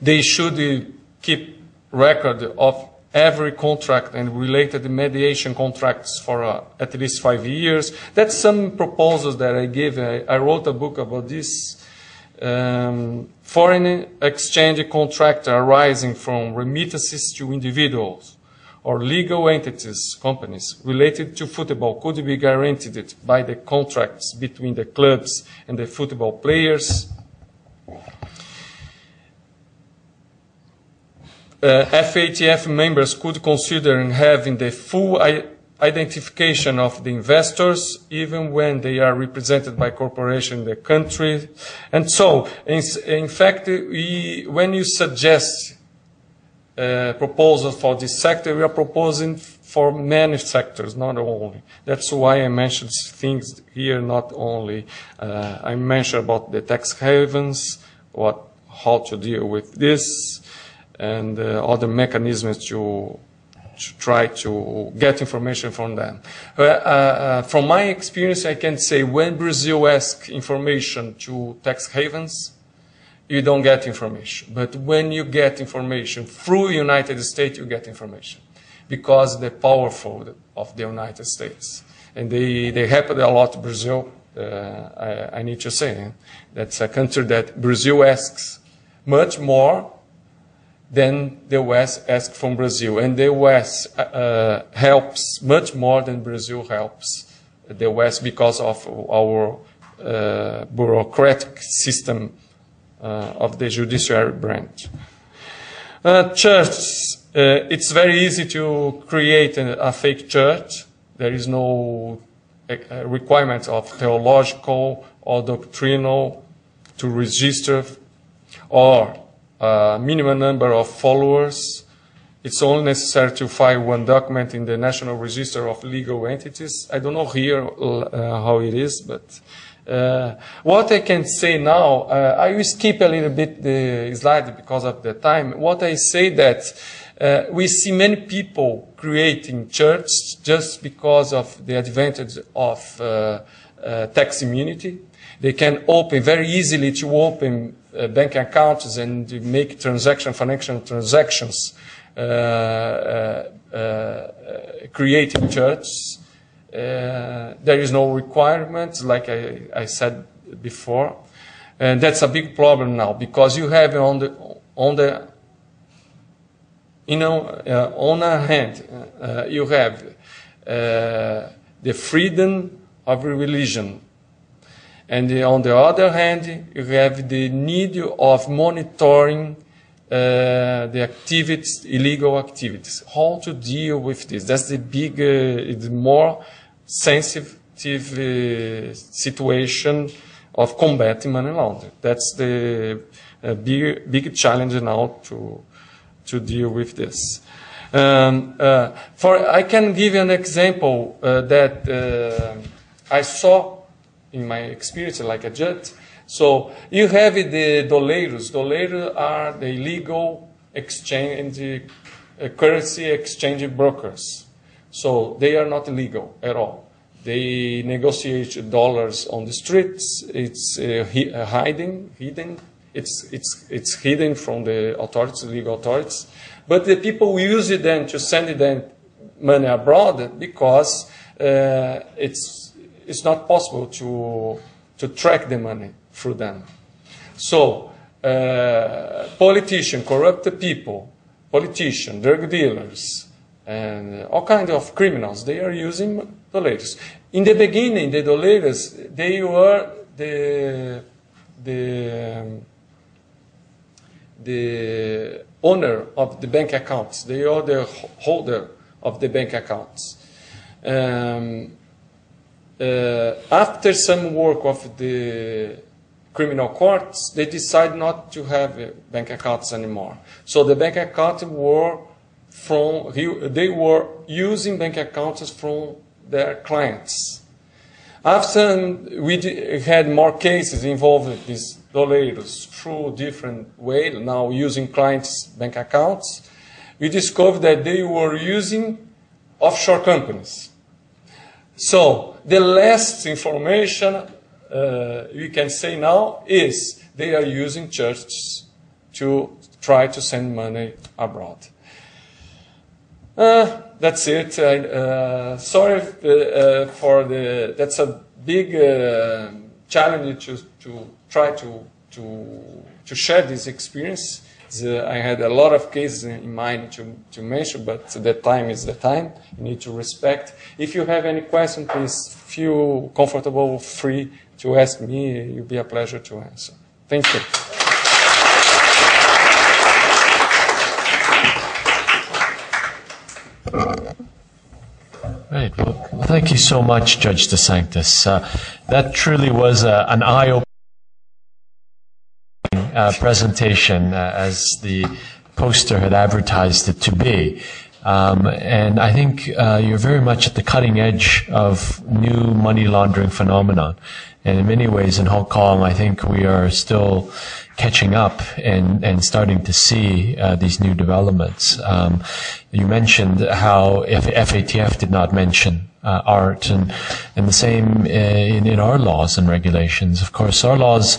They should uh, keep record of every contract and related mediation contracts for uh, at least five years. That's some proposals that I gave. I, I wrote a book about this. Um, foreign exchange contract arising from remittances to individuals or legal entities, companies, related to football could be guaranteed by the contracts between the clubs and the football players. Uh, FATF members could consider having the full identification of the investors, even when they are represented by corporation in the country. And so, in, in fact, we, when you suggest proposals for this sector, we are proposing for many sectors, not only. That's why I mentioned things here, not only. Uh, I mentioned about the tax havens, what, how to deal with this, and uh, other mechanisms to, to, try to get information from them. Uh, uh, from my experience, I can say when Brazil asks information to tax havens, you don't get information. But when you get information through United States, you get information because they're powerful of the United States. And they, they helped a lot Brazil. Uh, I, I need to say that's a country that Brazil asks much more than the West asks from Brazil. And the West uh, helps much more than Brazil helps the West because of our uh, bureaucratic system uh, of the judiciary branch. Uh, churches, uh, it's very easy to create a, a, fake church. There is no uh, requirement of theological or doctrinal to register or minimum number of followers. It's only necessary to file one document in the National Register of Legal Entities. I don't know here uh, how it is, but uh, what I can say now, uh, I will skip a little bit the slide because of the time. What I say that Uh, we see many people creating churches just because of the advantage of uh, uh, tax immunity. They can open very easily to open bank accounts and make transaction, financial transactions, uh, uh, uh, creating churches. Uh, there is no requirement, like I, I said before, and that's a big problem now because you have on the on the you know uh, on a hand uh, you have uh, the freedom of religion, and on the other hand you have the need of monitoring uh, the activities, illegal activities. How to deal with this? That's the big, uh, it's more sensitive uh, situation of combating money laundering. That's the uh, big, big challenge now to, to deal with this. Um, uh, for I can give you an example uh, that I saw in my experience like a judge. So you have the doleiros. Doleiros are the illegal exchange, uh, currency exchange brokers. So they are not illegal at all. They negotiate dollars on the streets. It's uh, hi- uh, hiding, hidden. It's, it's, it's hidden from the authorities, legal authorities. But the people use it then to send them money abroad because uh, it's, it's not possible to, to track the money through them. So, uh, politicians, corrupt people, politicians, drug dealers, and all kinds of criminals, they are using doleiros. In the beginning, the doleiros, they were the, the, um, the owner of the bank accounts. They are the holder of the bank accounts. Um, uh, after some work of the criminal courts, they decide not to have uh, bank accounts anymore. So the bank accounts were from they were using bank accounts from their clients. After we had more cases involving these doleiros through different ways, now using clients' bank accounts, we discovered that they were using offshore companies. So the last information uh, we can say now is they are using churches to try to send money abroad. Uh, that's it. Uh, sorry uh, for the. That's a big uh, challenge to to try to to to share this experience. The, I had a lot of cases in mind to, to mention, but the time is the time. You need to respect. If you have any question, please feel comfortable, free to ask me. It will be a pleasure to answer. Thank you. Right. Well, thank you so much, Judge De Sanctis. Uh, that truly was uh, an eye-opening uh, presentation, uh, as the poster had advertised it to be. Um, and I think uh, you're very much at the cutting edge of new money laundering phenomenon. And in many ways, in Hong Kong, I think we are still catching up and, and starting to see uh, these new developments. Um, you mentioned how if FATF did not mention uh, art, and, and the same uh, in, in our laws and regulations. Of course, our laws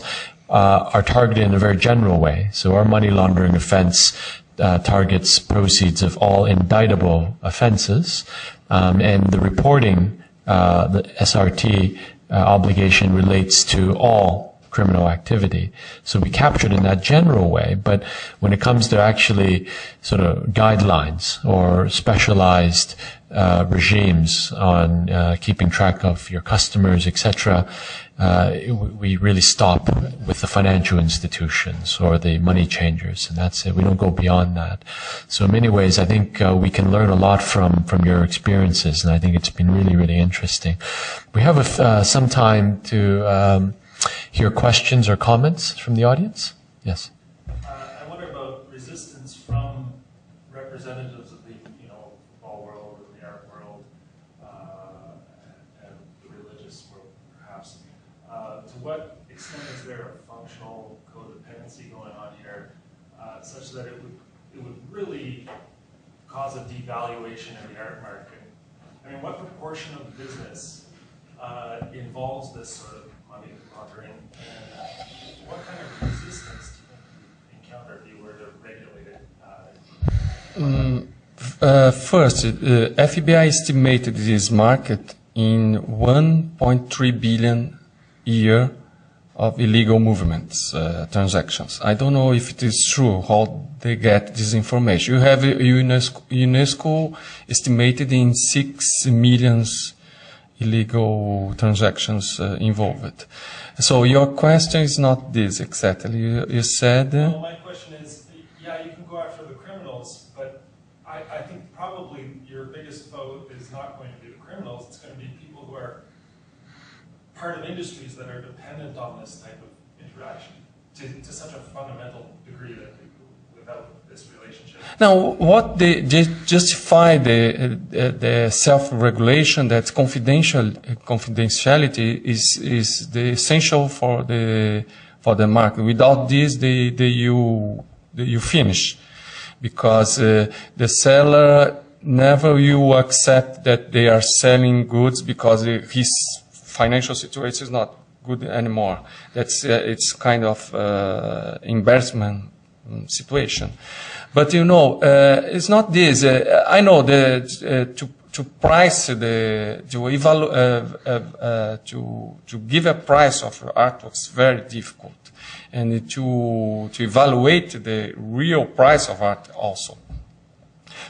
uh, are targeted in a very general way. So our money laundering offense uh, targets proceeds of all indictable offenses, um, and the reporting, uh, the SRT uh, obligation relates to all criminal activity. So we captured in that general way, but when it comes to actually sort of guidelines or specialized uh, regimes on uh, keeping track of your customers, etc., uh, we really stop with the financial institutions or the money changers, and that's it. We don't go beyond that. So in many ways, I think uh, we can learn a lot from from your experiences, and I think it's been really, really interesting. We have a, uh, some time to um, hear questions or comments from the audience. Yes. I wonder about resistance from representatives of the, you know, football world or the art world, uh, and the religious world, perhaps. Uh, to what extent is there a functional codependency going on here, uh, such that it would it would really cause a devaluation in the art market. I mean, what proportion of business uh, involves this sort of money laundering? And what kind of resistance do you encounter if you were to regulate it? Uh, Mm, uh, first, uh, FBI estimated this market in 1.3 billion a year of illegal movements, uh, transactions. I don't know if it is true how they get this information. You have uh, UNESCO, UNESCO estimated in 6 millions illegal transactions uh, involved. So your question is not this exactly. You, you said. uh, Well, my question is, yeah, you can go after the criminals, but I, I think probably your biggest foe is not going to be the criminals, it's going to be people who are part of industries that are dependent on this type of interaction to, to such a fundamental degree that without this relationship. Now, what they justify the the self-regulation that confidential confidentiality is is the essential for the for the market. Without this, they they you they, you finish because uh, the seller never will accept that they are selling goods because his financial situation is not good anymore. That's uh, it's kind of uh, embarrassment mm, situation. But you know, uh, it's not this. I know uh, to to price the to evalu- uh, uh, uh, to to give a price of artworks very difficult, and to to evaluate the real price of art also.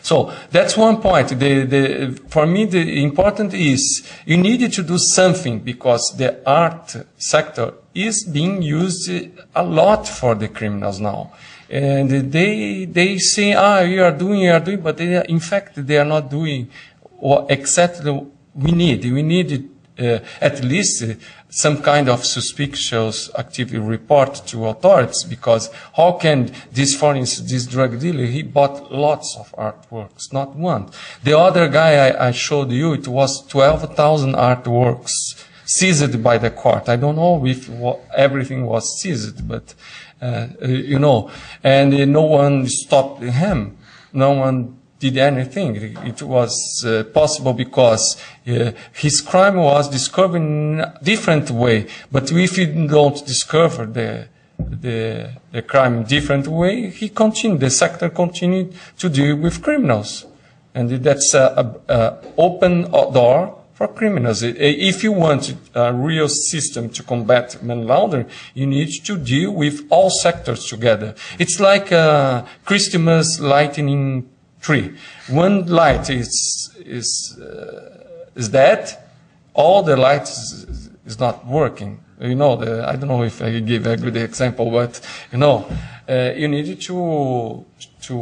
So that's one point. The, the, for me, the important is you need to do something because the art sector is being used a lot for the criminals now. And they, they say, ah, you are doing, you are doing, but they in fact, they are not doing what exactly we need. We need at least uh, some kind of suspicious activity report to authorities because how can this, for instance, this drug dealer, he bought lots of artworks, not one. The other guy I, I showed you, it was 12,000 artworks seized by the court. I don't know if everything was seized, but, uh, uh, you know, and uh, no one stopped him. No one did anything. It was uh, possible because uh, his crime was discovered in a different way. But if you don't discover the the, the crime in different way, he continued. The sector continued to deal with criminals, and that's a, a, a open door for criminals. If you want a real system to combat money laundering, you need to deal with all sectors together. It's like a Christmas lightning tree. One light is is uh, is dead. All the lights is, is not working. You know, the, I don't know if I give a good example, but you know, uh, you need to to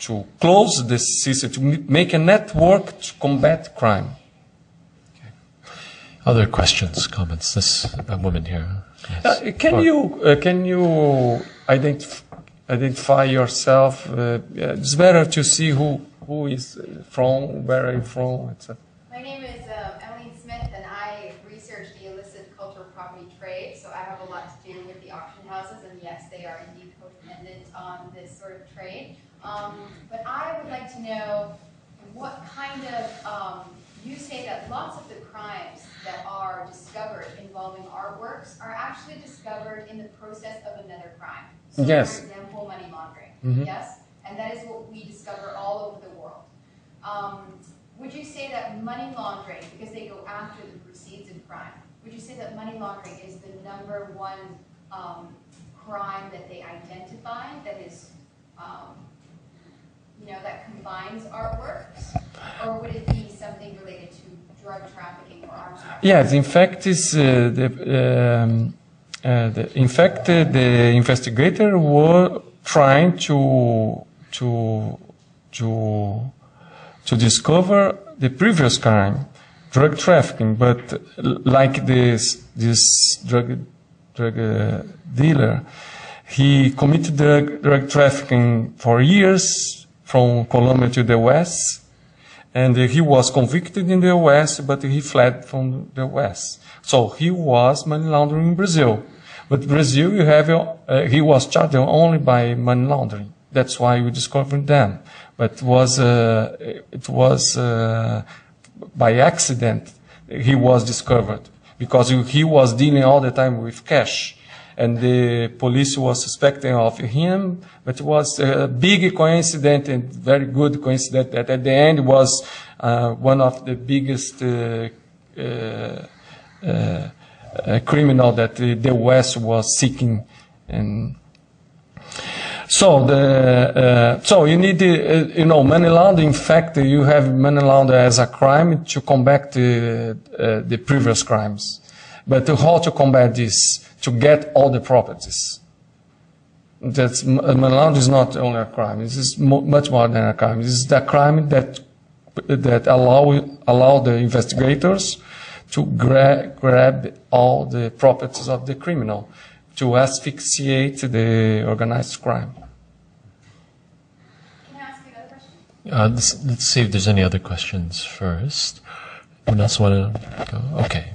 to close the system to make a network to combat crime. Other questions, comments? This woman here. Yes. Uh, can you uh, can you identif- identify yourself? Uh, it's better to see who who is uh, from, where are you from, etc. My name is um, Emily Smith, and I research the illicit cultural property trade. So I have a lot to do with the auction houses, and yes, they are indeed codependent on this sort of trade. Um, but I would like to know what kind of um, you say that lots of the crimes that are discovered involving artworks are actually discovered in the process of another crime. So, Yes. For example, money laundering. Mhm. Yes, and that is what we discover all over the world. Um, would you say that money laundering, because they go after the proceeds of crime, would you say that money laundering is the number one um, crime that they identify that is, um, you know, that combines artworks? Or would it be something related to drug trafficking or arms trafficking? Yes, in fact, is uh, the, um, the in fact uh, the investigator were trying to to to to discover the previous crime, drug trafficking, but uh, like this this drug drug uh, dealer, he committed drug, drug trafficking for years from Colombia to the west and uh, he was convicted in the West, but he fled from the West. So he was money laundering in Brazil. But Brazil, you have, uh, he was charged only by money laundering. That's why we discovered them. But it was, uh, it was uh, by accident he was discovered because he was dealing all the time with cash. And the police was suspecting of him, but it was a big coincidence and very good coincidence that at the end was uh, one of the biggest uh, uh, criminal that the West was seeking. And so the uh, so you need uh, you know money laundering. In fact, you have money laundering as a crime to combat the, uh, the previous crimes. But how to combat this? To get all the properties. Money laundering is not only a crime. This is mo much more than a crime. This is the crime that that allow allow the investigators to gra grab all the properties of the criminal to asphyxiate the organized crime. Uh, let's, let's, see if there's any other questions first. Anyone else want to go? Okay.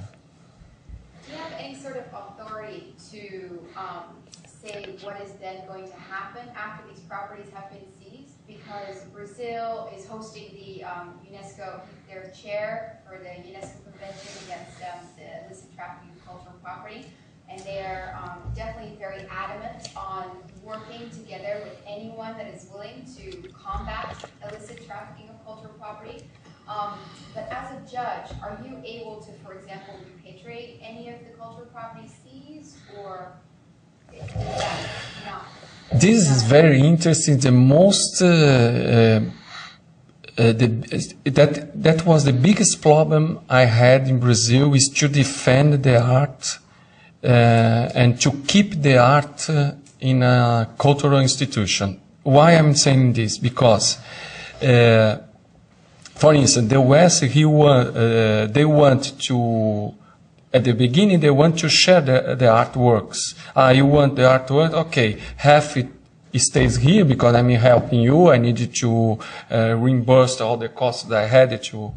Do you have any sort of authority to um, say what is then going to happen after these properties have been seized? Because Brazil is hosting the um, UNESCO, their chair for the UNESCO Against um, the illicit trafficking of cultural property and they're um, definitely very adamant on working together with anyone that is willing to combat illicit trafficking of cultural property. Um, but as a judge, are you able to, for example, repatriate any of the cultural property seized, or is that not? This is very interesting. The most uh, uh, uh, the, that that was the biggest problem I had in Brazil is to defend the art uh, and to keep the art uh, in a cultural institution. Why I'm saying this? Because, uh, for instance, the West, he uh, they want to, at the beginning, they want to share the, the artworks. Ah, you want the artwork? Okay, half it stays here because I'm helping you. I need to uh, reimburse all the costs that I had to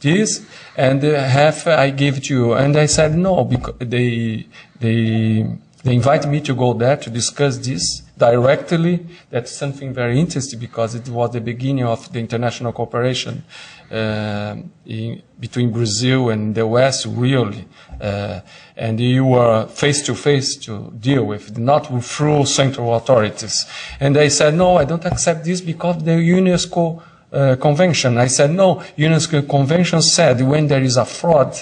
this, and half I give to you. And I said no because they they they invited me to go there to discuss this directly. That's something very interesting because it was the beginning of the international cooperation uh, in, between Brazil and the West, really. Uh, and you were face to face to deal with, not through central authorities. And they said, no, I don't accept this because the UNESCO uh, convention. I said, no, UNESCO convention said when there is a fraud,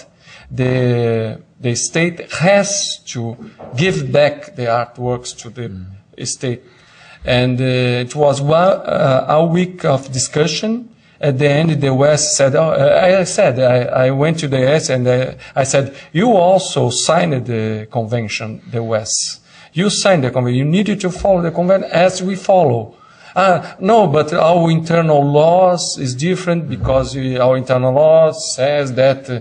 the the state has to give back the artworks to the mm. state. And uh, it was one, uh, a week of discussion. At the end, the West said, oh, I said, I, I, went to the West and uh, I said, you also signed the convention, the West. You signed the convention. You needed to follow the convention as we follow. Ah, no, but our internal laws is different because our internal law says that uh,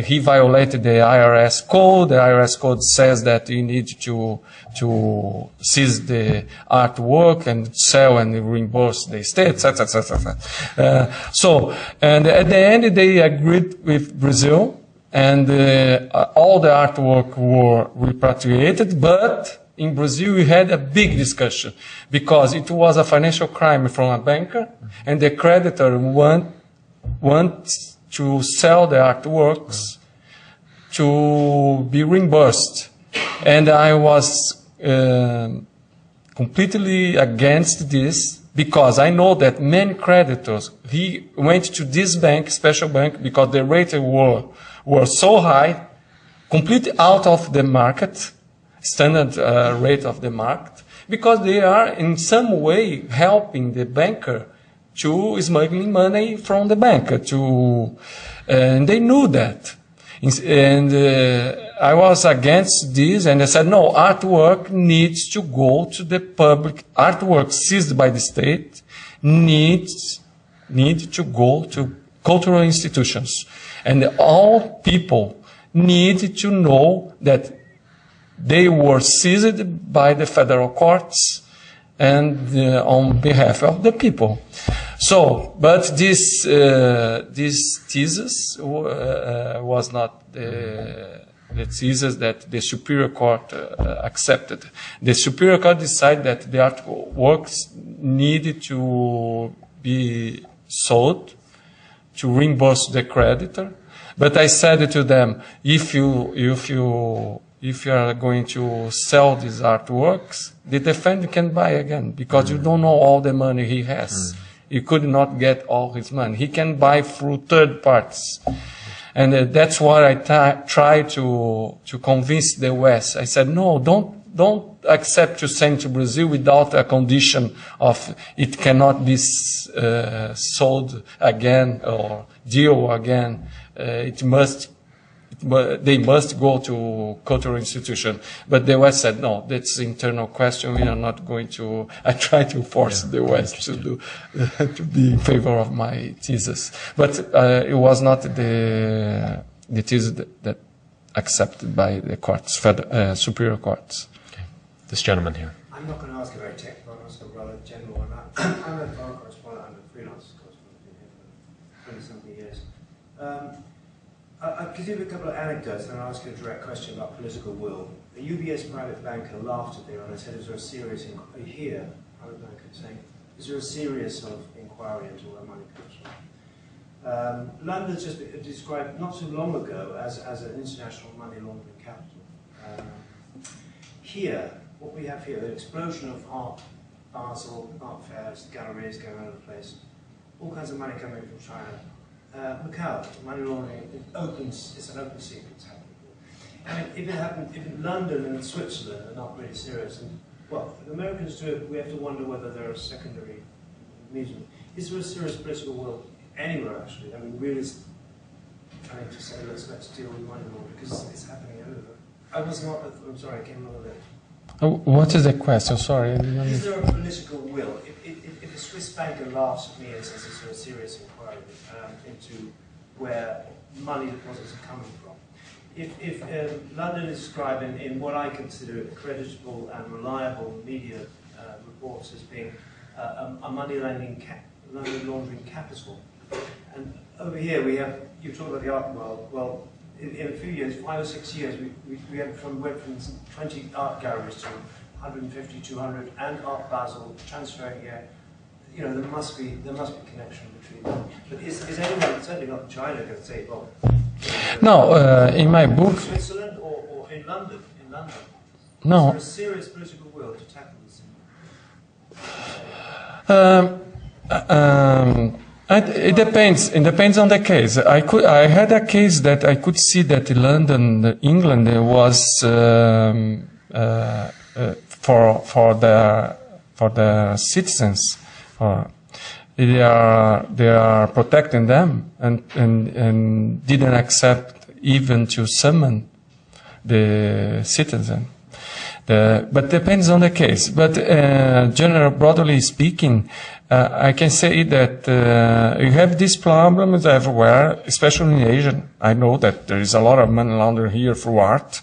he violated the IRS code. The IRS code says that you need to to seize the artwork and sell and reimburse the state, etc., etc. Uh, so, and at the end, they agreed with Brazil, and uh, all the artwork were repatriated, but in Brazil, we had a big discussion because it was a financial crime from a banker, and the creditor want wants to sell the artworks to be reimbursed, and I was uh, completely against this because I know that many creditors he went to this bank, special bank, because the rates were were so high, completely out of the market standard uh, rate of the market because they are in some way helping the banker to smuggling money from the bank to and they knew that. And uh, I was against this and I said no artwork needs to go to the public. Artwork seized by the state needs need to go to cultural institutions. And all people need to know that they were seized by the federal courts and uh, on behalf of the people. So, but this uh, this thesis uh, was not the the thesis that the Superior Court uh, accepted. The Superior Court decided that the artworks needed to be sold to reimburse the creditor. But I said to them, if you, if you, if you are going to sell these artworks, the defendant can buy again because you don't know all the money he has. He could not get all his money. He can buy through third parties. And uh, that's what I t- try to, to convince the West. I said, no, don't, don't accept to send to Brazil without a condition of it cannot be uh, sold again or deal again. Uh, it must but they must go to cultural institution. But the West said, no, that's internal question. We are not going to, <laughs> I try to force yeah, the West to do, <laughs> to be in favor of my thesis. But uh, it was not the, the thesis that, that accepted by the courts, federal, uh, superior courts. Okay. This gentleman here. I'm not going to ask a very technical, I'm going to ask a rather general one. <coughs> I'm a foreign correspondent, I'm a freelance correspondent, been here for 20 something years. Um, I'll give you a couple of anecdotes and I'll ask you a direct question about political will. A UBS private banker laughed at me when I said, is there a serious inquiry here? Private banker saying, is there a serious sort of inquiry into where money comes from? Um, London's just been described not so long ago as, as an international money laundering capital. Um, here, what we have here, the explosion of art, Basel, art fairs, galleries going all over the place, all kinds of money coming from China, uh, Macau, money laundering, it opens, it's an open secret it's happening. I mean, if it happened, if London and Switzerland are not really serious, and well, the Americans do it, we have to wonder whether there are secondary reasons. Is there a serious political will anywhere, actually? I mean, really trying to say, let's, let's deal with money laundering, because it's happening everywhere. I was not, I'm sorry, I came over there. Oh, what is the question? Sorry. Is there a political will? If, if Swiss banker laughs at me and says it's a serious inquiry um, into where money deposits are coming from, if, if um, London is described in, what I consider creditable and reliable media uh, reports as being uh, a, a money lending money laundering capital, and over here we have you talk about the art world. Well, in, in, a few years, five or six years, we, we, we went from 20 art galleries to 150, 200, and Art Basel transferring here. You know, there must be there must be connection between them. But is, is anyone, certainly not China, going to say, well, no, uh, in my book, Switzerland or, or in London, in London, no. is there a serious political will to tackle this? Um, uh, um, it depends. It depends on the case. I could. I had a case that I could see that in London, England, was um, uh, uh, for for the for the citizens. For, they are they are protecting them and and and didn't accept even to summon the citizen. The, but depends on the case. But uh, general, broadly speaking, uh, I can say that uh, you have these problems everywhere, especially in Asia. I know that there is a lot of money laundering here through art,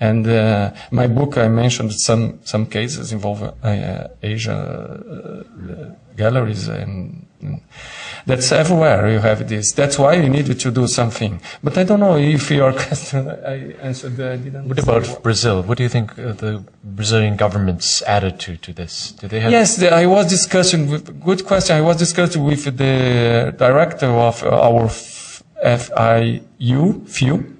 and uh, my book I mentioned some some cases involve uh, Asia uh, galleries and, and that's everywhere you have this. That's why you need to do something. But I don't know if your <laughs> question I answered. I didn't. What about what. Brazil? What do you think the Brazilian government's attitude to this? Do they have? Yes, the, I was discussing. With, good question. I was discussing with the director of our FIU, FIU,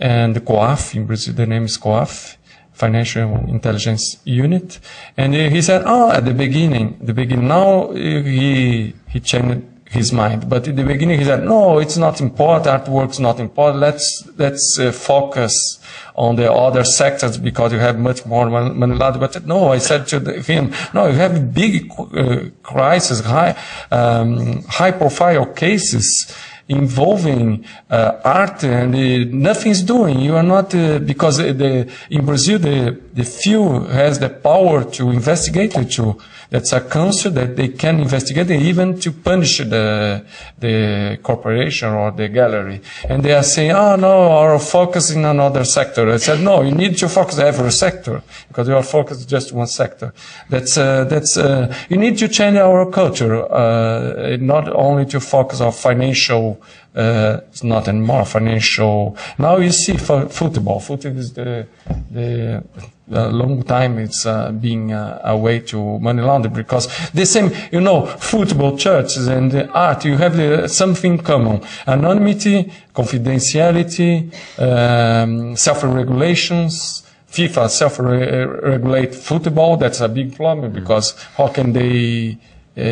and the COAF in Brazil. The name is COAF financial intelligence unit. And he said, oh, at the beginning, the beginning, now he, he changed his mind. But in the beginning, he said, no, it's not important. Artwork's not important. Let's, let's uh, focus on the other sectors because you have much more money. But no, I said to the, him, no, you have big uh, crisis, high, um, high profile cases involving uh, art and uh, nothing's doing. You are not, uh, because the, in Brazil, the, the few has the power to investigate two. That's a council that they can investigate even to punish the, the corporation or the gallery. And they are saying, oh no, our focus in another sector. I said, no, you need to focus every sector because you are focused just one sector. That's, uh, that's, uh, you need to change our culture, uh, not only to focus on financial uh, it's not anymore financial. Now you see fo- football. Football is the the a long time it's uh, being uh, a way to money laundering because the same, you know, football, churches, and art, you have uh, something common: anonymity, confidentiality, um, self-regulations. FIFA self-regulate football. That's a big problem because how can they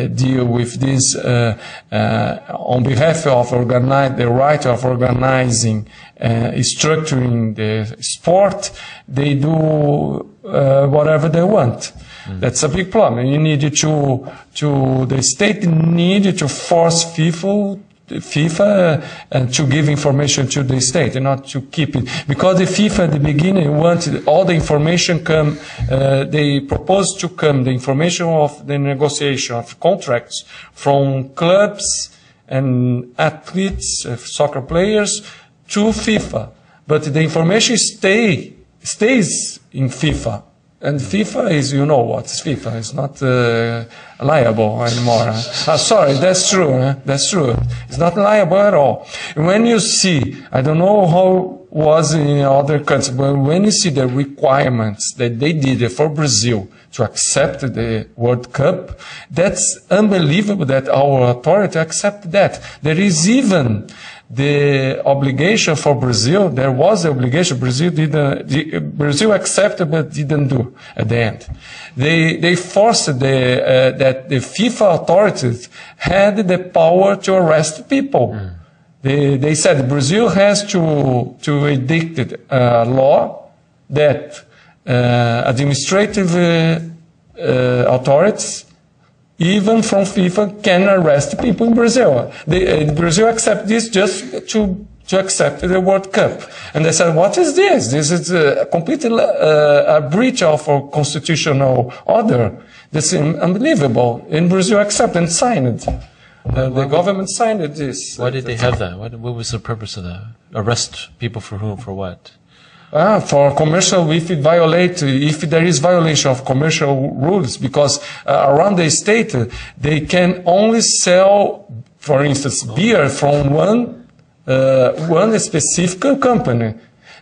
deal with this uh, uh, on behalf of organize, the right of organizing, uh, structuring the sport, they do uh, whatever they want. That's a big problem. You need to, to, the state need to force FIFA FIFA and to give information to the state and not to keep it. Because the FIFA at the beginning wanted all the information come, uh, they proposed to come the information of the negotiation of contracts from clubs and athletes, uh, soccer players to FIFA. But the information stay, stays in FIFA. And FIFA is, you know what, it's FIFA. It's not uh, liable anymore. Uh, sorry, that's true. huh? That's true. It's not liable at all. When you see, I don't know how was in other countries, but when you see the requirements that they did for Brazil to accept the World Cup, that's unbelievable that our authority accept that. There is even the obligation for Brazil, there was the obligation, Brazil didn't, the- Brazil accepted but didn't do at the end. They, they forced the, uh, that the FIFA authorities had the power to arrest people. They, they said Brazil has to, to enact a law that uh, administrative uh, uh, authorities even from FIFA can arrest people in Brazil. They, uh, Brazil accept this just to to accept the World Cup. And they said, what is this? This is a completely uh, a breach of our constitutional order. This is unbelievable. In Brazil accept and signed it. Uh, the government signed it, this. Why did they have that? What, what was the purpose of that? Arrest people for whom? For what? Ah, for commercial, if it violate, if there is violation of commercial rules, because uh, around the state, they can only sell, for instance, beer from one, uh, one specific company.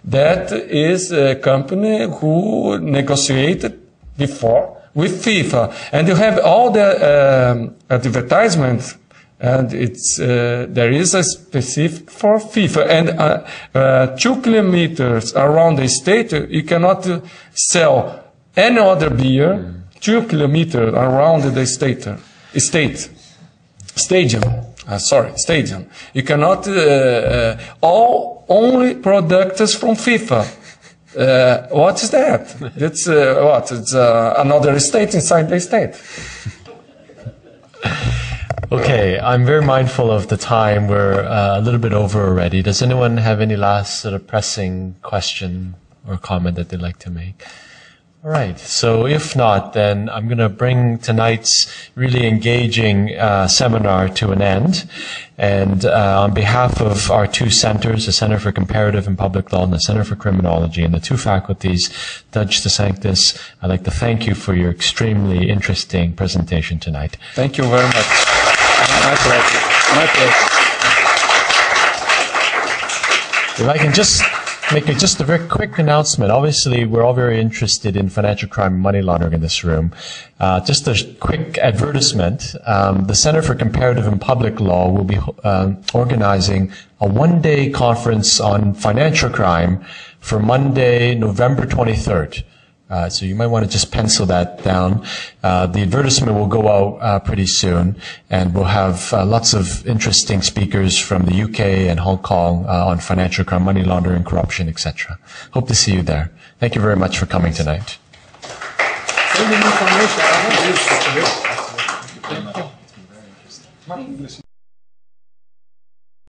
That is a company who negotiated before with FIFA. And you have all the um, advertisements and it's uh, there is a specific for FIFA and uh, uh, two kilometers around the state you cannot uh, sell any other beer two kilometers around the state state stadium uh, sorry stadium you cannot uh, all only products from FIFA what is that? It's uh, what? It's another state inside the state. <laughs> Okay, I'm very mindful of the time. We're uh, a little bit over already. Does anyone have any last sort of pressing question or comment that they'd like to make? All right. So if not, then I'm going to bring tonight's really engaging uh, seminar to an end. And uh, on behalf of our two centers, the Center for Comparative and Public Law and the Center for Criminology, and the two faculties, Judge De Sanctis, I'd like to thank you for your extremely interesting presentation tonight. Thank you very much. My pleasure. My pleasure. If I can just make a, just a very quick announcement. Obviously, we're all very interested in financial crime and money laundering in this room. Uh, just a quick advertisement. Um, the Center for Comparative and Public Law will be um organizing a one-day conference on financial crime for Monday, November 23rd. Uh, so you might want to just pencil that down. Uh, the advertisement will go out uh, pretty soon, and we'll have uh, lots of interesting speakers from the UK and Hong Kong uh, on financial crime, money laundering, corruption, etc. Hope to see you there. Thank you very much for coming tonight.